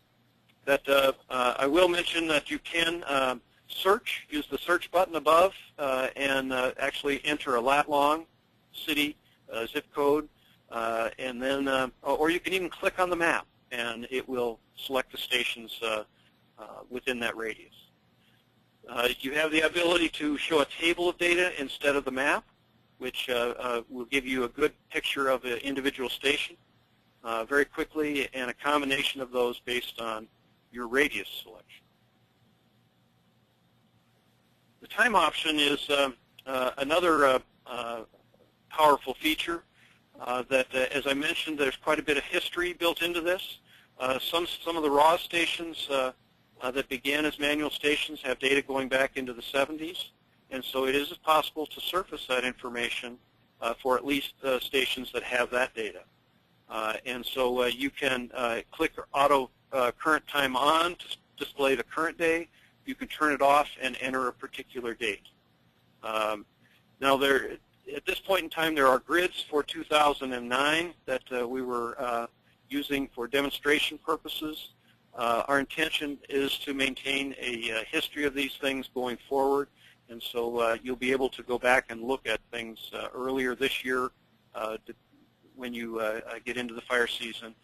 that uh, uh, I will mention that you can um, search, use the search button above, uh, and actually enter a lat long city zip code, and then, or you can even click on the map, and it will select the stations within that radius. Uh, you have the ability to show a table of data instead of the map which uh, uh, will give you a good picture of an individual station uh, very quickly and a combination of those based on your radius selection. The time option is um, another powerful feature uh, that, uh, as I mentioned, there's quite a bit of history built into this. Uh, some, some of the raw stations that began as manual stations have data going back into the 70s. And so it is possible to surface that information uh, for at least uh, stations that have that data. Uh, and so uh, you can uh, click auto uh, current time on to display the current day. You can turn it off and enter a particular date. Um, now, there, at this point in time, there are grids for 2009 that we were using for demonstration purposes. our intention is to maintain a history of these things going forward and so uh, you'll be able to go back and look at things uh, earlier this year uh, when you uh, uh, get into the fire season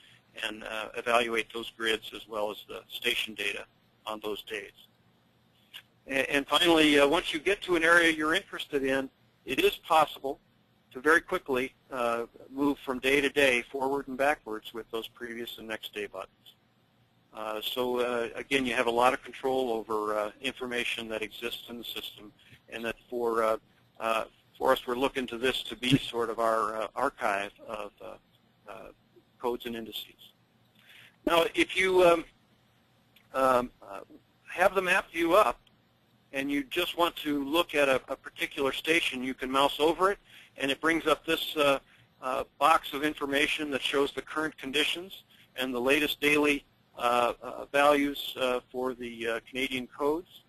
and uh, evaluate those grids as well as the station data on those days. And, finally, once you get to an area you're interested in, it is possible to very quickly move from day to day forward and backwards with those previous and next day buttons. Uh, so uh, again, you have a lot of control over uh, information that exists in the system, and that for uh, uh, for us, we're looking to this to be sort of our archive of codes and indices. Now, if you um, um, have the map view up, and you just want to look at a, a, particular station, you can mouse over it, and it brings up this box of information that shows the current conditions and the latest daily uh, uh, values uh, for the Canadian codes.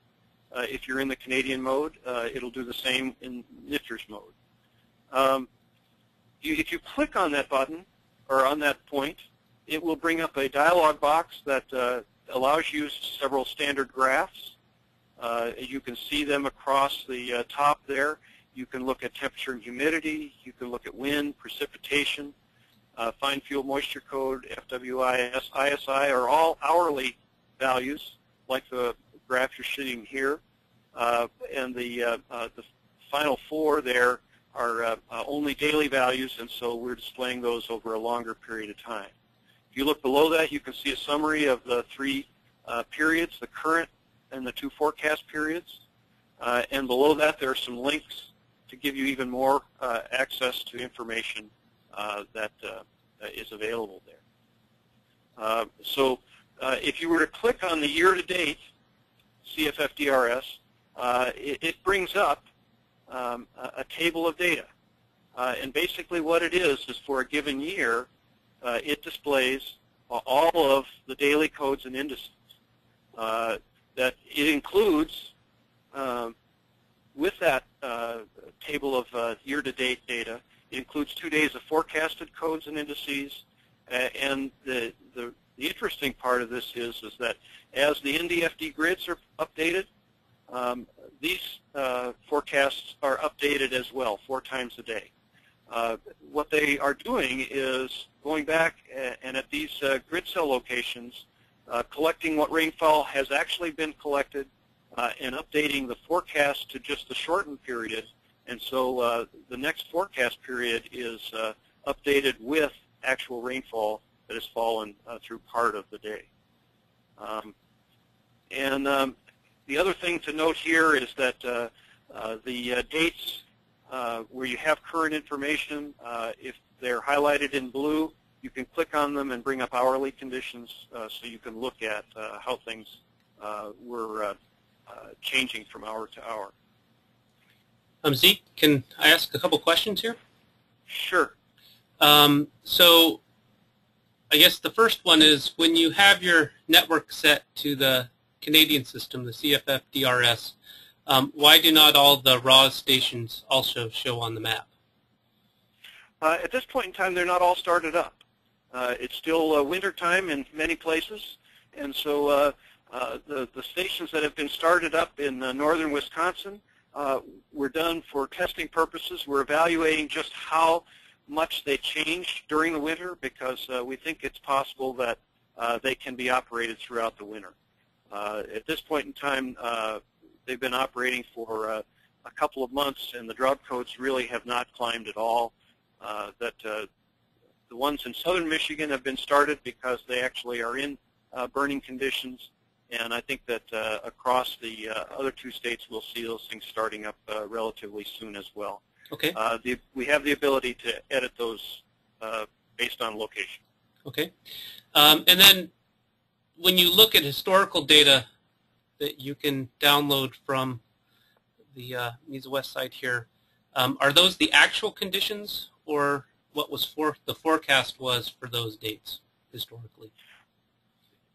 If you're in the Canadian mode, it'll do the same in NFDRS mode. Um, you, if you click on that button or on that point, it will bring up a dialog box that allows you several standard graphs. Uh, you can see them across the uh, top there. You can look at temperature and humidity. You can look at wind, precipitation, uh, fine fuel moisture code, FWIS, ISI are all hourly values, like the graph you're seeing here. Uh, and the, uh, uh the final four there are uh, uh, only daily values, and so we're displaying those over a longer period of time. If you look below that, you can see a summary of the three periods, the current and the two forecast periods. and below that, there are some links to give you even more access to information uh, that uh, is available there. Uh, so if you were to click on the year-to-date CFFDRS, it, it, brings up um, a, a, table of data. Uh, and basically what it is is for a given year, uh, it displays all of the daily codes and indices. Uh, that it includes, um, with that uh, table of uh, year-to-date data, it includes two days of forecasted codes and indices. Uh, and the, the, the interesting part of this is, is that as the NDFD grids are updated, um, these uh, forecasts are updated as well, four times a day. Uh, what they are doing is going back and at these uh, grid cell locations, uh, collecting what rainfall has actually been collected uh, and updating the forecast to just the shortened period. And so uh, the next forecast period is updated with actual rainfall that has fallen uh, through part of the day. Um, and um, the other thing to note here is that uh, uh, the uh, dates uh, where you have current information, uh, if they're highlighted in blue, you can click on them and bring up hourly conditions uh, so you can look at how things were changing from hour to hour. Um, Zeke, can I ask a couple questions here? Sure. Um, so I guess the first one is when you have your network set to the Canadian system, the CFF DRS, um, why do not all the raw stations also show on the map? Uh, at this point in time, they're not all started up. Uh, it's still uh, winter time in many places, and so uh, uh, the, the stations that have been started up in uh, northern Wisconsin were done for testing purposes. We're evaluating just how much they changed during the winter because we think it's possible that they can be operated throughout the winter. Uh, at this point in time, uh, they've been operating for uh, a couple of months, and the drought codes really have not climbed at all. that the ones in southern Michigan have been started because they actually are in burning conditions, and I think that uh, across the uh, other two states, we'll see those things starting up uh, relatively soon as well. Okay. The, we have the ability to edit those based on location. Okay. Um, and then when you look at historical data that you can download from the uh, MesoWest site here, um, are those the actual conditions or what was for the forecast was for those dates historically?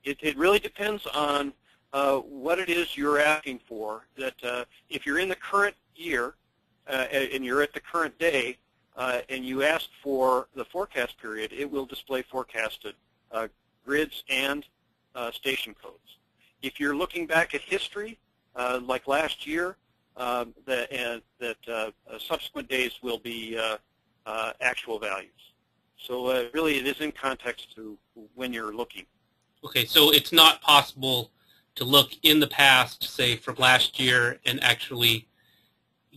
It, it really depends on uh, what it is you're asking for. That uh, if you're in the current year uh, and you're at the current day uh, and you ask for the forecast period, it will display forecasted uh, grids and uh, station codes. If you're looking back at history, uh, like last year, that, uh, that subsequent days will be actual values. So really it is in context to when you're looking. Okay, so it's not possible to look in the past, say from last year, and actually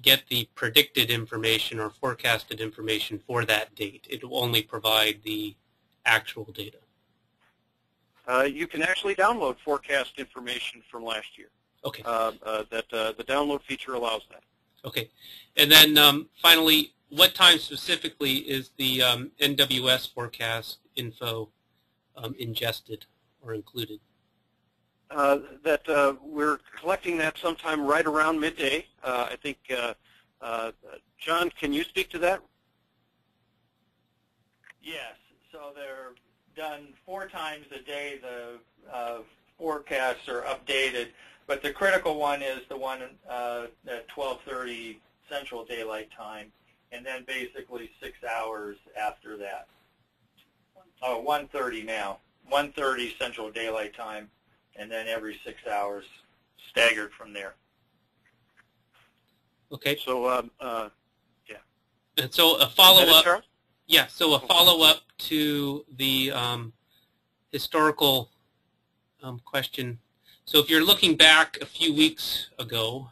get the predicted information or forecasted information for that date. It will only provide the actual data. Uh, you can actually download forecast information from last year. Okay. Uh, uh, that uh, the download feature allows that. Okay. And then um, finally, what time specifically is the um, NWS forecast info um, ingested or included? Uh, that uh, we're collecting that sometime right around midday. I think, John, can you speak to that? Yes. So they're done four times a day. The uh, forecasts are updated, but the critical one is the one uh, at 12:30 Central Daylight Time, and then basically six hours after that. Oh, 1:30 now. 1:30 Central Daylight Time, and then every six hours, staggered from there. Okay. So, um, uh, yeah. And so a follow-up. Yeah, so a follow-up to the um, historical um, question. So if you're looking back a few weeks ago,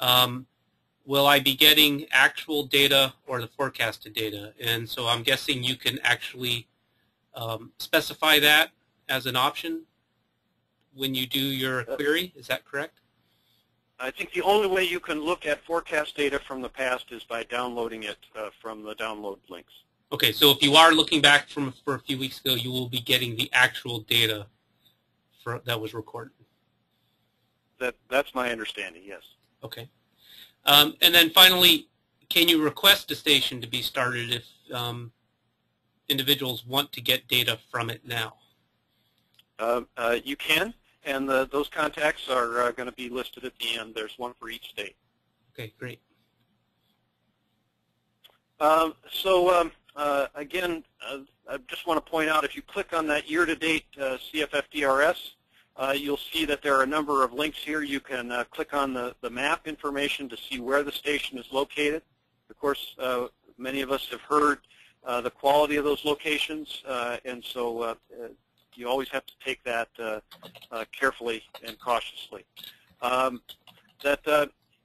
um, will I be getting actual data or the forecasted data? And so I'm guessing you can actually um, specify that as an option when you do your uh, query. Is that correct? I think the only way you can look at forecast data from the past is by downloading it uh, from the download links. Okay, so if you are looking back from for a few weeks ago, you will be getting the actual data for, that was recorded. That that's my understanding. Yes. Okay, um, and then finally, can you request a station to be started if um, individuals want to get data from it now? Uh, uh, you can, and the, those contacts are uh, going to be listed at the end. There's one for each state. Okay, great. Um, so um, uh, again, uh, I just want to point out if you click on that year-to-date uh, CFFDRS, uh, you'll see that there are a number of links here. You can uh, click on the, the map information to see where the station is located. Of course, uh, many of us have heard the quality of those locations, and so you always have to take that carefully and cautiously. Um, that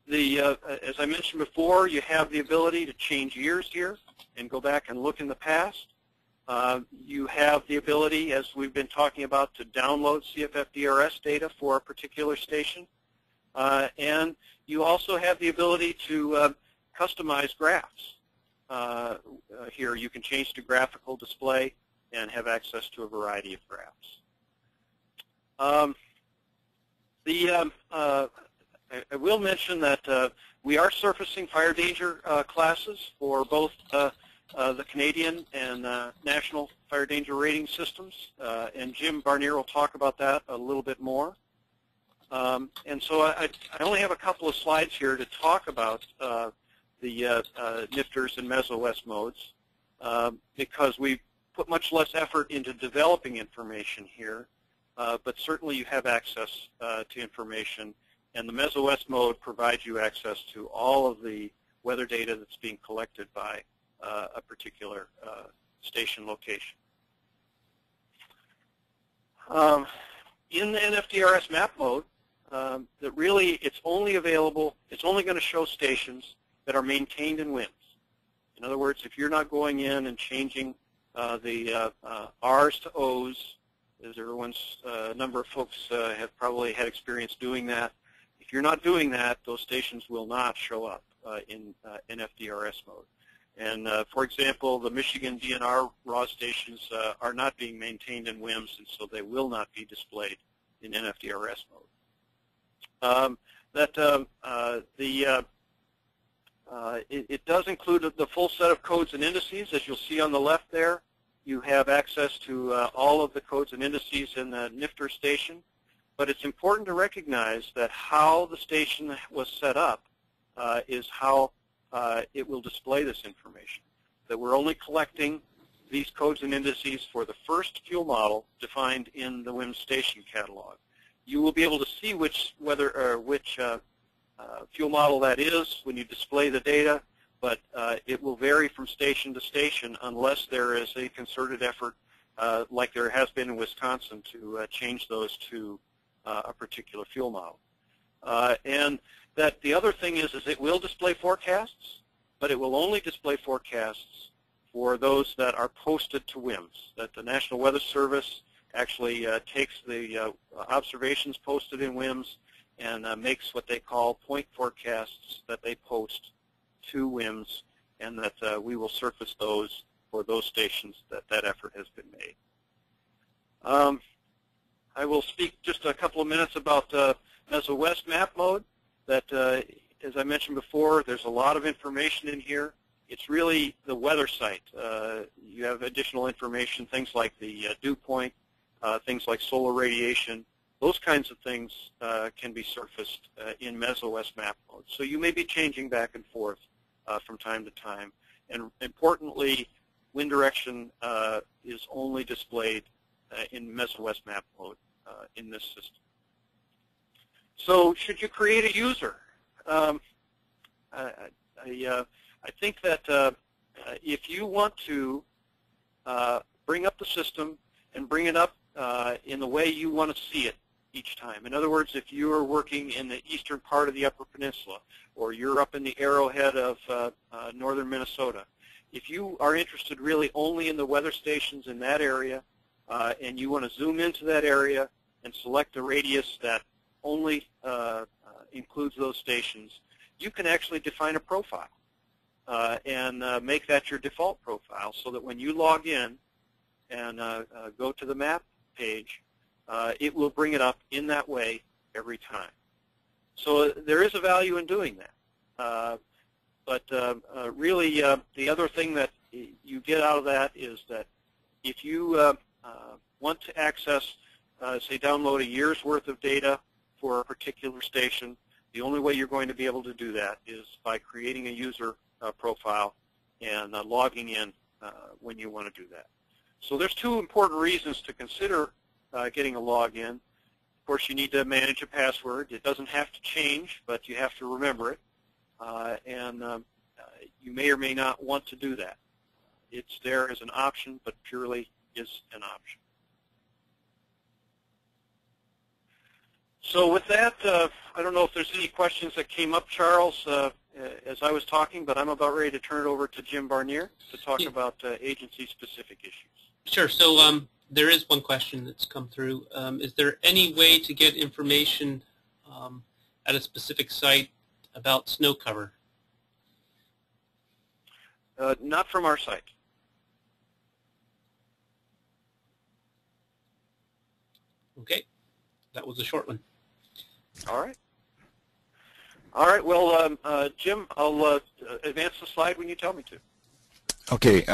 the, uh, as I mentioned before, you have the ability to change years here and go back and look in the past. Uh, you have the ability, as we've been talking about, to download CFFDRS data for a particular station. Uh, and you also have the ability to uh, customize graphs. Uh, uh, here you can change to graphical display and have access to a variety of graphs. Um, the um, uh, I, I will mention that uh, we are surfacing fire danger uh, classes for both uh, uh the Canadian and uh, national fire danger rating systems, uh, and Jim Barnier will talk about that a little bit more. Um, and so I, I, only have a couple of slides here to talk about the NFDRS and MesoWest modes um, because we put much less effort into developing information here, but certainly you have access to information and the MesoWest mode provides you access to all of the weather data that's being collected by uh, a particular uh, station location. Um, in the NFDRS map mode, um, that really it's only available, it's only going to show stations that are maintained in WIMS. In other words, if you're not going in and changing uh, the uh, uh, R's to O's, as everyone's uh, number of folks uh, have probably had experience doing that, if you're not doing that, those stations will not show up uh, in NFDRS mode. And for example, the Michigan DNR raw stations are not being maintained in WIMS, and so they will not be displayed in NFDRS mode. Um, that um, the uh, it, it, does include the full set of codes and indices, as you'll see on the left there. You have access to all of the codes and indices in the NFTR station. But it's important to recognize that how the station was set up uh, is how uh, it will display this information. That we're only collecting these codes and indices for the first fuel model defined in the WIMS station catalog. You will be able to see which whether or which uh, fuel model that is when you display the data, but uh, it will vary from station to station unless there is a concerted effort uh, like there has been in Wisconsin to uh, change those to uh, a particular fuel model. Uh, and that the other thing is, is it will display forecasts, but it will only display forecasts for those that are posted to WIMS, that the National Weather Service actually takes the observations posted in WIMS and uh, makes what they call point forecasts that they post to WIMS, and that uh, we will surface those for those stations that that effort has been made. Um, I will speak just a couple of minutes about uh, MesoWest map mode. That, uh, as I mentioned before, there's a lot of information in here. It's really the weather site. Uh, you have additional information, things like the uh, dew point, uh, things like solar radiation. Those kinds of things uh, can be surfaced uh, in MesoWest map mode. So you may be changing back and forth uh, from time to time. And importantly, wind direction uh, is only displayed uh, in MesoWest map mode uh, in this system. So should you create a user? Um, I, I, I, think that if you want to bring up the system and bring it up uh, in the way you want to see it each time. In other words, if you are working in the eastern part of the Upper Peninsula or you're up in the arrowhead of northern Minnesota, if you are interested really only in the weather stations in that area uh, and you want to zoom into that area and select a radius that only uh, uh, includes those stations, you can actually define a profile uh, and uh, make that your default profile so that when you log in and uh, uh, go to the map page, it will bring it up in that way every time. So there is a value in doing that. but uh, uh, really, uh, the other thing that you get out of that is that if you uh, uh, want to access, uh, say, download a year's worth of data for a particular station, the only way you're going to be able to do that is by creating a user profile and logging in when you want to do that. So there's two important reasons to consider getting a login. Of course, you need to manage a password. It doesn't have to change, but you have to remember it. Uh, and um, uh, you may or may not want to do that. It's there as an option, but purely is an option. So with that, uh, I don't know if there's any questions that came up, Charles, uh, as I was talking, but I'm about ready to turn it over to Jim Barnier to talk yeah. about uh, agency-specific issues. Sure. So um, there is one question that's come through. Um, is there any way to get information um, at a specific site about snow cover? Uh, not from our site. Okay, that was a short one. All right. All right. Well, um, uh, Jim, I'll uh, advance the slide when you tell me to. Okay.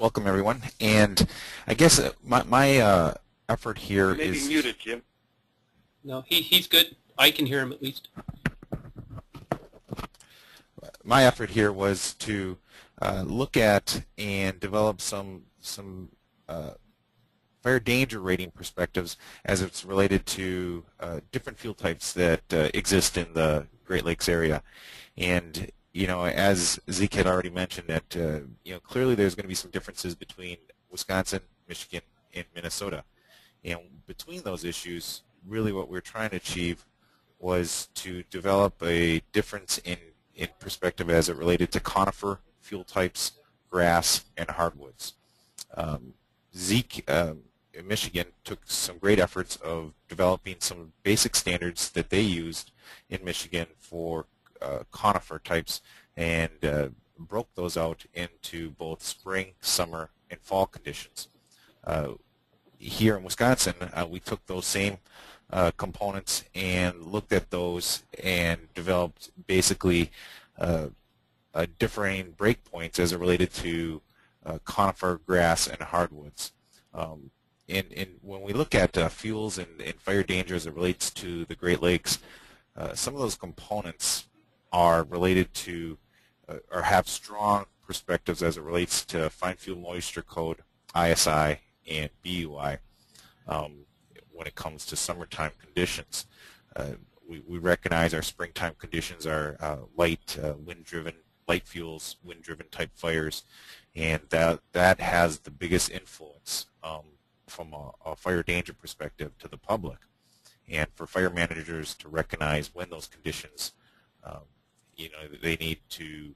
Welcome, everyone. And I guess uh, my, my uh, effort here you may is be muted, Jim. No, he, he's good. I can hear him at least my effort here was to uh, look at and develop some some uh, fire danger rating perspectives as it's related to uh, different fuel types that uh, exist in the Great Lakes area. And you know, as Zeke had already mentioned, that uh, you know clearly there's going to be some differences between Wisconsin, Michigan, and Minnesota. And between those issues, really what we're trying to achieve was to develop a difference in in perspective as it related to conifer fuel types, grass, and hardwoods. Um, Zeke um, in Michigan took some great efforts of developing some basic standards that they used in Michigan for conifer types and uh, broke those out into both spring, summer, and fall conditions. Uh, here in Wisconsin, uh, we took those same uh, components and looked at those and developed basically uh, differing breakpoints as it related to uh, conifer, grass, and hardwoods. Um, and, and, when we look at uh, fuels and, and, fire danger as it relates to the Great Lakes, uh, some of those components are related to uh, or have strong perspectives as it relates to fine fuel moisture code, ISI, and BUI. Um, when it comes to summertime conditions. Uh, we, we, recognize our springtime conditions are uh, light, uh, wind-driven, light fuels, wind-driven type fires, and that that has the biggest influence um, from a, a, fire danger perspective to the public, and for fire managers to recognize when those conditions, um, you know, they need to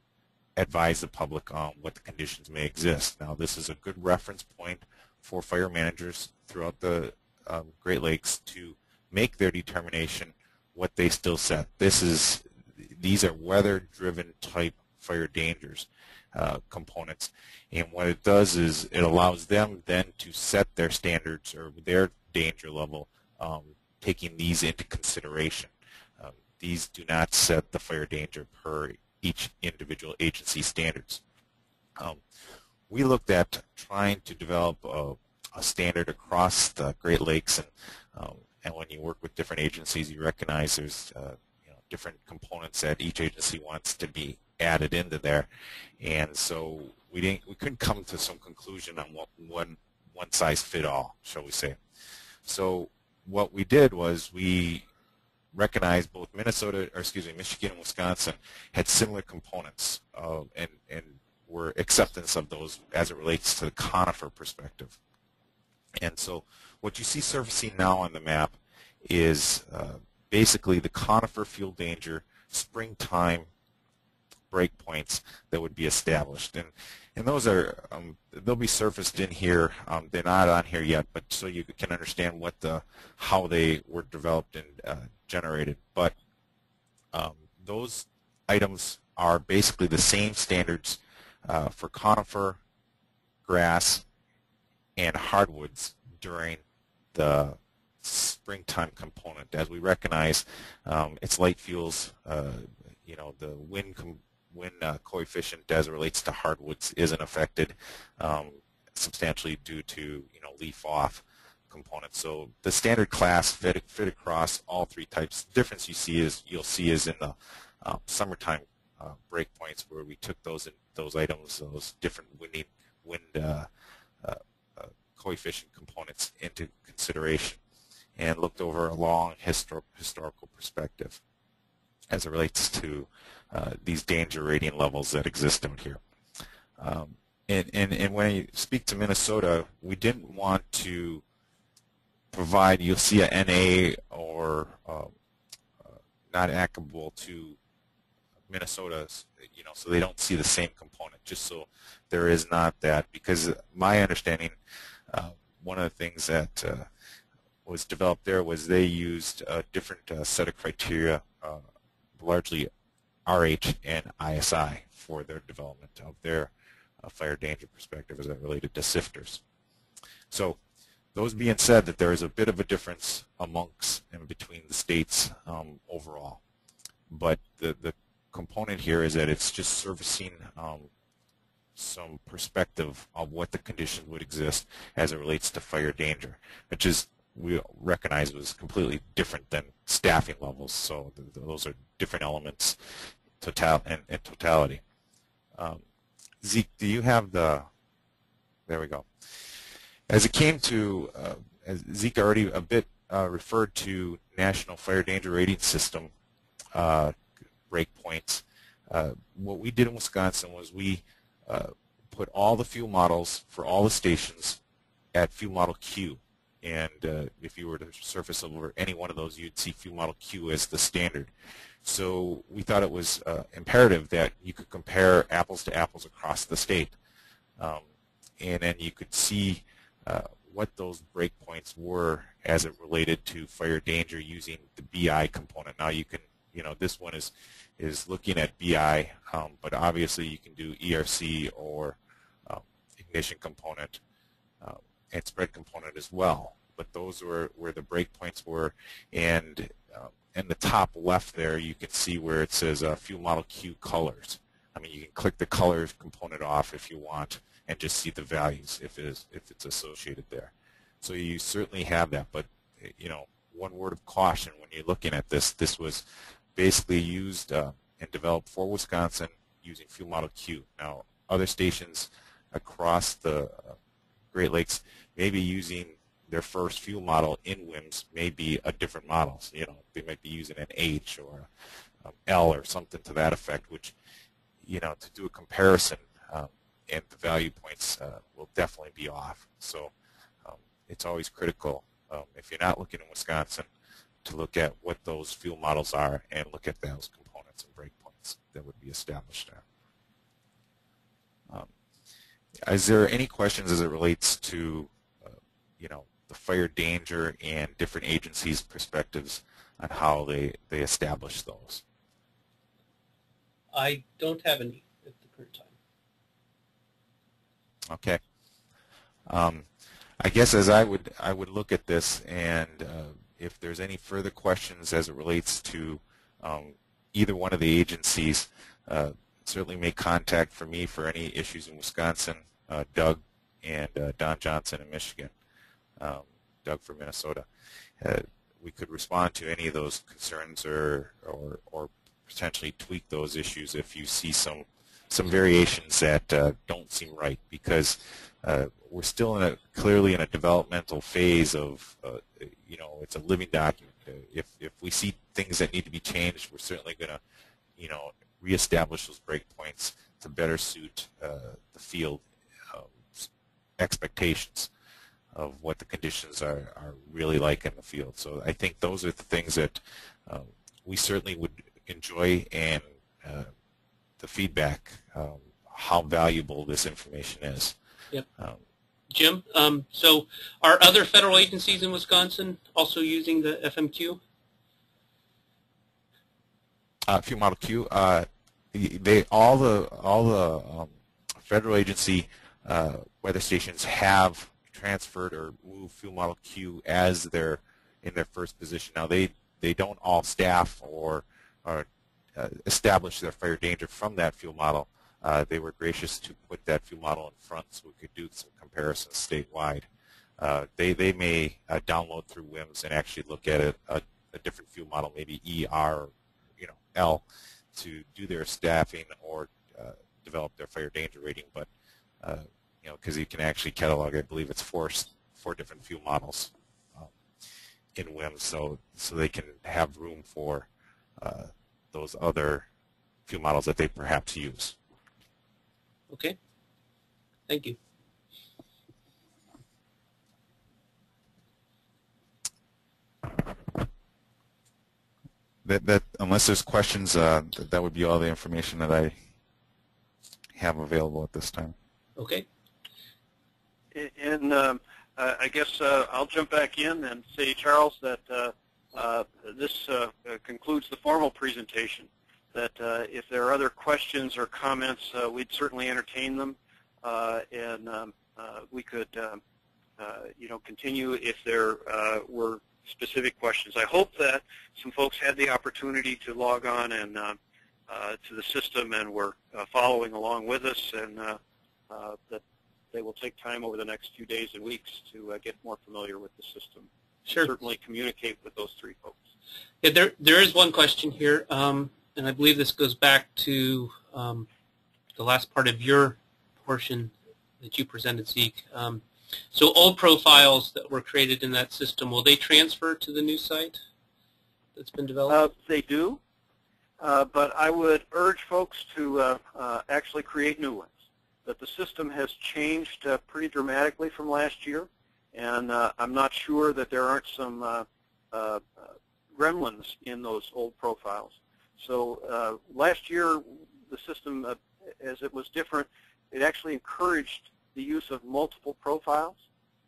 advise the public on what the conditions may exist. Now, this is a good reference point for fire managers throughout the um, Great Lakes to make their determination what they still set. This is these are weather-driven type fire dangers uh, components, and what it does is it allows them then to set their standards or their danger level, um, taking these into consideration. These do not set the fire danger per each individual agency standards. Um, we looked at trying to develop a a standard across the Great Lakes, and um, and when you work with different agencies, you recognize there's uh, you know, different components that each agency wants to be added into there, and so we didn't we couldn't come to some conclusion on what one one size fit all, shall we say? So what we did was we recognized both Minnesota, or excuse me, Michigan and Wisconsin had similar components, uh, and and were acceptance of those as it relates to the conifer perspective. And so what you see surfacing now on the map is uh, basically the conifer fuel danger springtime breakpoints that would be established. And and those are um, they'll be surfaced in here. Um, they're not on here yet, but so you can understand what the how they were developed and uh, generated. But um, those items are basically the same standards uh, for conifer, grass, and hardwoods during the springtime component. As we recognize, um, it's light fuels, uh, you know, the wind wind uh, coefficient as it relates to hardwoods isn't affected um, substantially due to you know leaf off components. So the standard class fit fit across all three types. The difference you see is you'll see is in the uh, summertime uh, breakpoints where we took those those items, those different winding, wind uh, uh, uh, coefficient components into consideration and looked over a long histor historical perspective as it relates to uh, these danger rating levels that exist out here. Um, and, and, and when I speak to Minnesota, we didn't want to provide, you'll see a NA or um, uh, not applicable to Minnesota's, you know, so they don't see the same component, just so there is not that, because my understanding, uh, one of the things that uh, was developed there was they used a different uh, set of criteria, uh, largely RH and ISI for their development of their uh, fire danger perspective as it related to sifters. So those being said, that there is a bit of a difference amongst and between the states um, overall. But the, the component here is that it's just servicing um, some perspective of what the conditions would exist as it relates to fire danger, which is we recognize was completely different than staffing levels. So th those are different elements total and, totality. Um, Zeke, do you have the, there we go. As it came to, uh, as Zeke already a bit uh, referred to National Fire Danger Rating System uh, breakpoints, uh, what we did in Wisconsin was we uh, put all the fuel models for all the stations at fuel model Q. And uh, if you were to surface over any one of those, you'd see fuel model Q as the standard. So we thought it was imperative that you could compare apples to apples across the state. Um, and then you could see uh, what those breakpoints were as it related to fire danger using the BI component. Now you can, you know, this one is is looking at BI, um, but obviously you can do ERC or um, ignition component uh, and spread component as well. But those were where the breakpoints were, and uh, in the top left there you can see where it says uh, fuel model Q colors. I mean, you can click the colors component off if you want and just see the values if it is if it's associated there. So you certainly have that, but you know, one word of caution when you're looking at this, this was basically used uh, and developed for Wisconsin using fuel model Q. Now, other stations across the uh, Great Lakes may be using their first fuel model in WIMS may be a different model. So, you know, they might be using an H or um, L or something to that effect, which, you know, to do a comparison um, and the value points uh, will definitely be off. So um, it's always critical um, if you're not looking in Wisconsin to look at what those fuel models are and look at those components and breakpoints that would be established there. Um, is there any questions as it relates to, uh, you know, the fire danger and different agencies' perspectives on how they, they establish those? I don't have any at the current time. Okay. Um, I guess as I would I would look at this, and uh, if there's any further questions as it relates to um, either one of the agencies, uh, certainly make contact for me for any issues in Wisconsin, uh, Doug and uh, Don Johnson in Michigan, um, Doug from Minnesota. Uh, we could respond to any of those concerns or, or, or potentially tweak those issues if you see some some variations that uh, don't seem right because uh, we're still in a clearly in a developmental phase of uh, you know it's a living document. Uh, if if we see things that need to be changed, we're certainly going to you know reestablish those breakpoints to better suit uh, the field um, expectations of what the conditions are, are really like in the field. So I think those are the things that we certainly would enjoy and uh, the feedback, um, how valuable this information is. Yep. Um, Jim, um, so are other federal agencies in Wisconsin also using the FMQ? uh, Fuel Model Q, uh, they all the all the um, federal agency uh, weather stations have transferred or moved Fuel Model Q as their in their first position. Now they they don't all staff or or uh, establish their fire danger from that fuel model, uh, they were gracious to put that fuel model in front so we could do some comparisons statewide. Uh, they, they may uh, download through WIMS and actually look at a, a, a, different fuel model, maybe E, R, you know, L, to do their staffing or uh, develop their fire danger rating. But, uh, you know, because you can actually catalog, I believe it's four, four different fuel models um, in WIMS, so, so they can have room for uh, those other fuel models that they perhaps use. Okay. Thank you. That, that unless there's questions, uh, that, that would be all the information that I have available at this time. Okay. And um, I guess uh, I'll jump back in and say, Charles, that uh, uh this uh, concludes the formal presentation. That uh, if there are other questions or comments, we'd certainly entertain them, and um, we could, um, you know, continue if there were specific questions. I hope that some folks had the opportunity to log on and uh, uh, to the system and were uh, following along with us, and uh, uh, that they will take time over the next few days and weeks to uh, get more familiar with the system. Sure. certainly communicate with those three folks. Yeah, there there is one question here, um, and I believe this goes back to um, the last part of your portion that you presented, Zeke. Um, so old profiles that were created in that system, will they transfer to the new site that's been developed? Uh, they do, uh, but I would urge folks to uh, uh actually create new ones. That the system has changed uh, pretty dramatically from last year, and uh, I'm not sure that there aren't some gremlins in those old profiles. So last year, the system, as it was different, it actually encouraged the use of multiple profiles.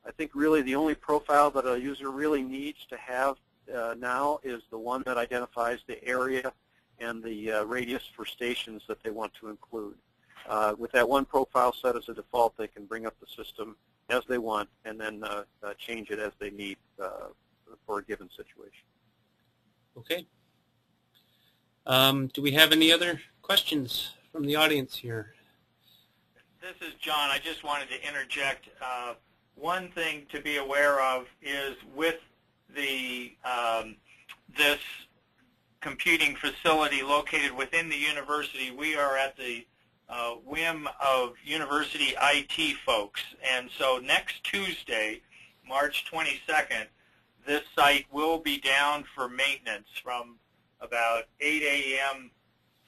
I think really the only profile that a user really needs to have uh, now is the one that identifies the area and the uh, radius for stations that they want to include. Uh, with that one profile set as a default, they can bring up the system as they want and then uh, uh, change it as they need uh, for a given situation. Okay. Um, do we have any other questions from the audience here? this is John. I just wanted to interject. Uh, one thing to be aware of is with the um, this computing facility located within the university, we are at the uh, whim of university IT folks. And so next Tuesday, March 22nd, this site will be down for maintenance from about 8 a.m.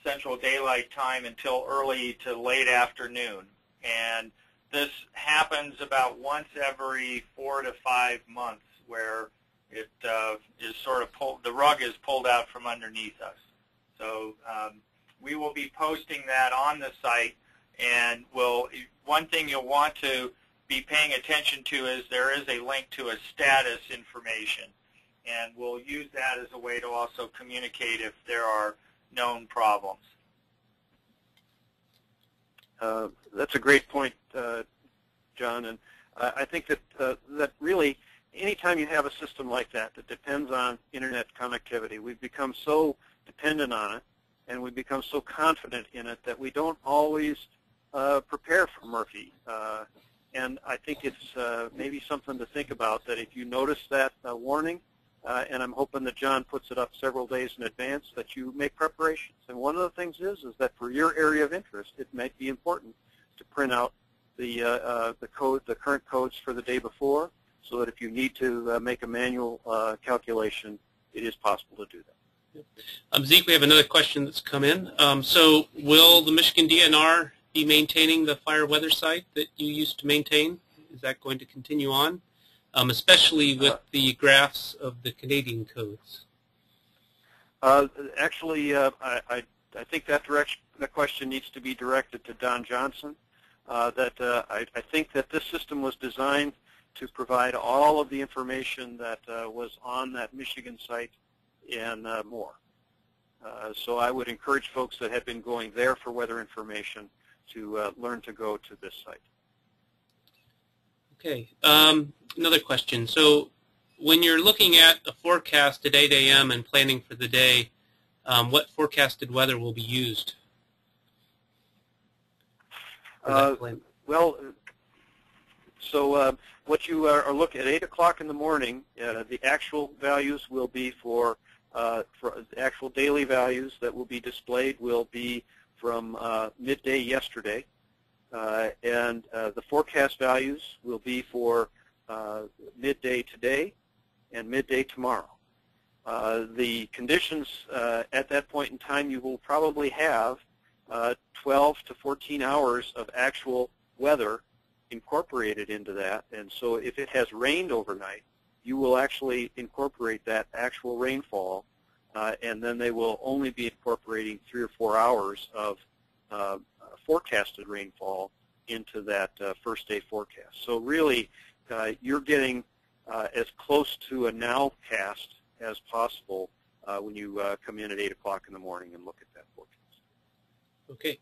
Central Daylight Time until early to late afternoon and this happens about once every four to five months where it uh, is sort of pulled, the rug is pulled out from underneath us. So um, we will be posting that on the site and will one thing you'll want to be paying attention to is there is a link to a status information and we'll use that as a way to also communicate if there are known problems. Uh, that's a great point, uh, John, and I think that uh, that really, anytime you have a system like that that depends on internet connectivity, we've become so dependent on it, and we've become so confident in it that we don't always uh, prepare for Murphy. Uh, and I think it's uh, maybe something to think about that if you notice that warning, uh, and I'm hoping that John puts it up several days in advance, that you make preparations. And one of the things is, is that for your area of interest, it might be important to print out the, uh, uh, the code, the current codes for the day before, so that if you need to uh, make a manual uh, calculation, it is possible to do that. Um, Zeke, we have another question that's come in. Um, so will the Michigan DNR be maintaining the fire weather site that you used to maintain? Is that going to continue on? Um, especially with the graphs of the Canadian codes? Uh, actually, uh, I, I, I, think that direction, that question needs to be directed to Don Johnson. Uh, that uh, I, I, think that this system was designed to provide all of the information that uh, was on that Michigan site and uh, more. so I would encourage folks that have been going there for weather information to learn to go to this site. Okay. Um, another question. So when you're looking at a forecast at 8 a.m. and planning for the day, um, what forecasted weather will be used? Uh. Well, so uh, what you are, are looking at 8 o'clock in the morning, uh, the actual values will be for, uh, for the actual daily values that will be displayed will be from uh, midday yesterday. Uh, and uh, the forecast values will be for uh, midday today and midday tomorrow. The conditions at that point in time, you will probably have uh, 12 to 14 hours of actual weather incorporated into that. And so if it has rained overnight, you will actually incorporate that actual rainfall, uh, and then they will only be incorporating three or four hours of uh, forecasted rainfall into that uh, first day forecast. So really, uh, you're getting uh, as close to a nowcast as possible when you come in at 8 o'clock in the morning and look at that forecast. Okay.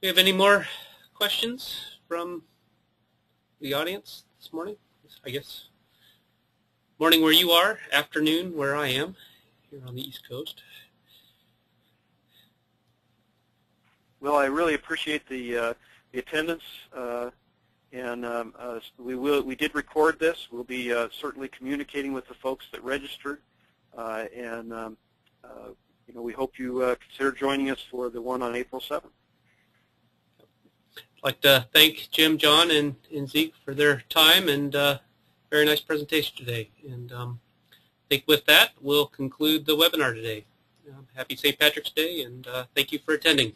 We have any more questions from the audience this morning? I guess morning where you are, afternoon where I am, here on the East Coast. Well, I really appreciate the, uh, the attendance, uh, and um, uh, we will we did record this. We'll be uh, certainly communicating with the folks that registered, uh, and um, uh, you know we hope you consider joining us for the one on April 7th. I'd like to thank Jim, John, and, and Zeke for their time and very nice presentation today. And um, I think with that, we'll conclude the webinar today. Um, happy St. Patrick's Day, and thank you for attending.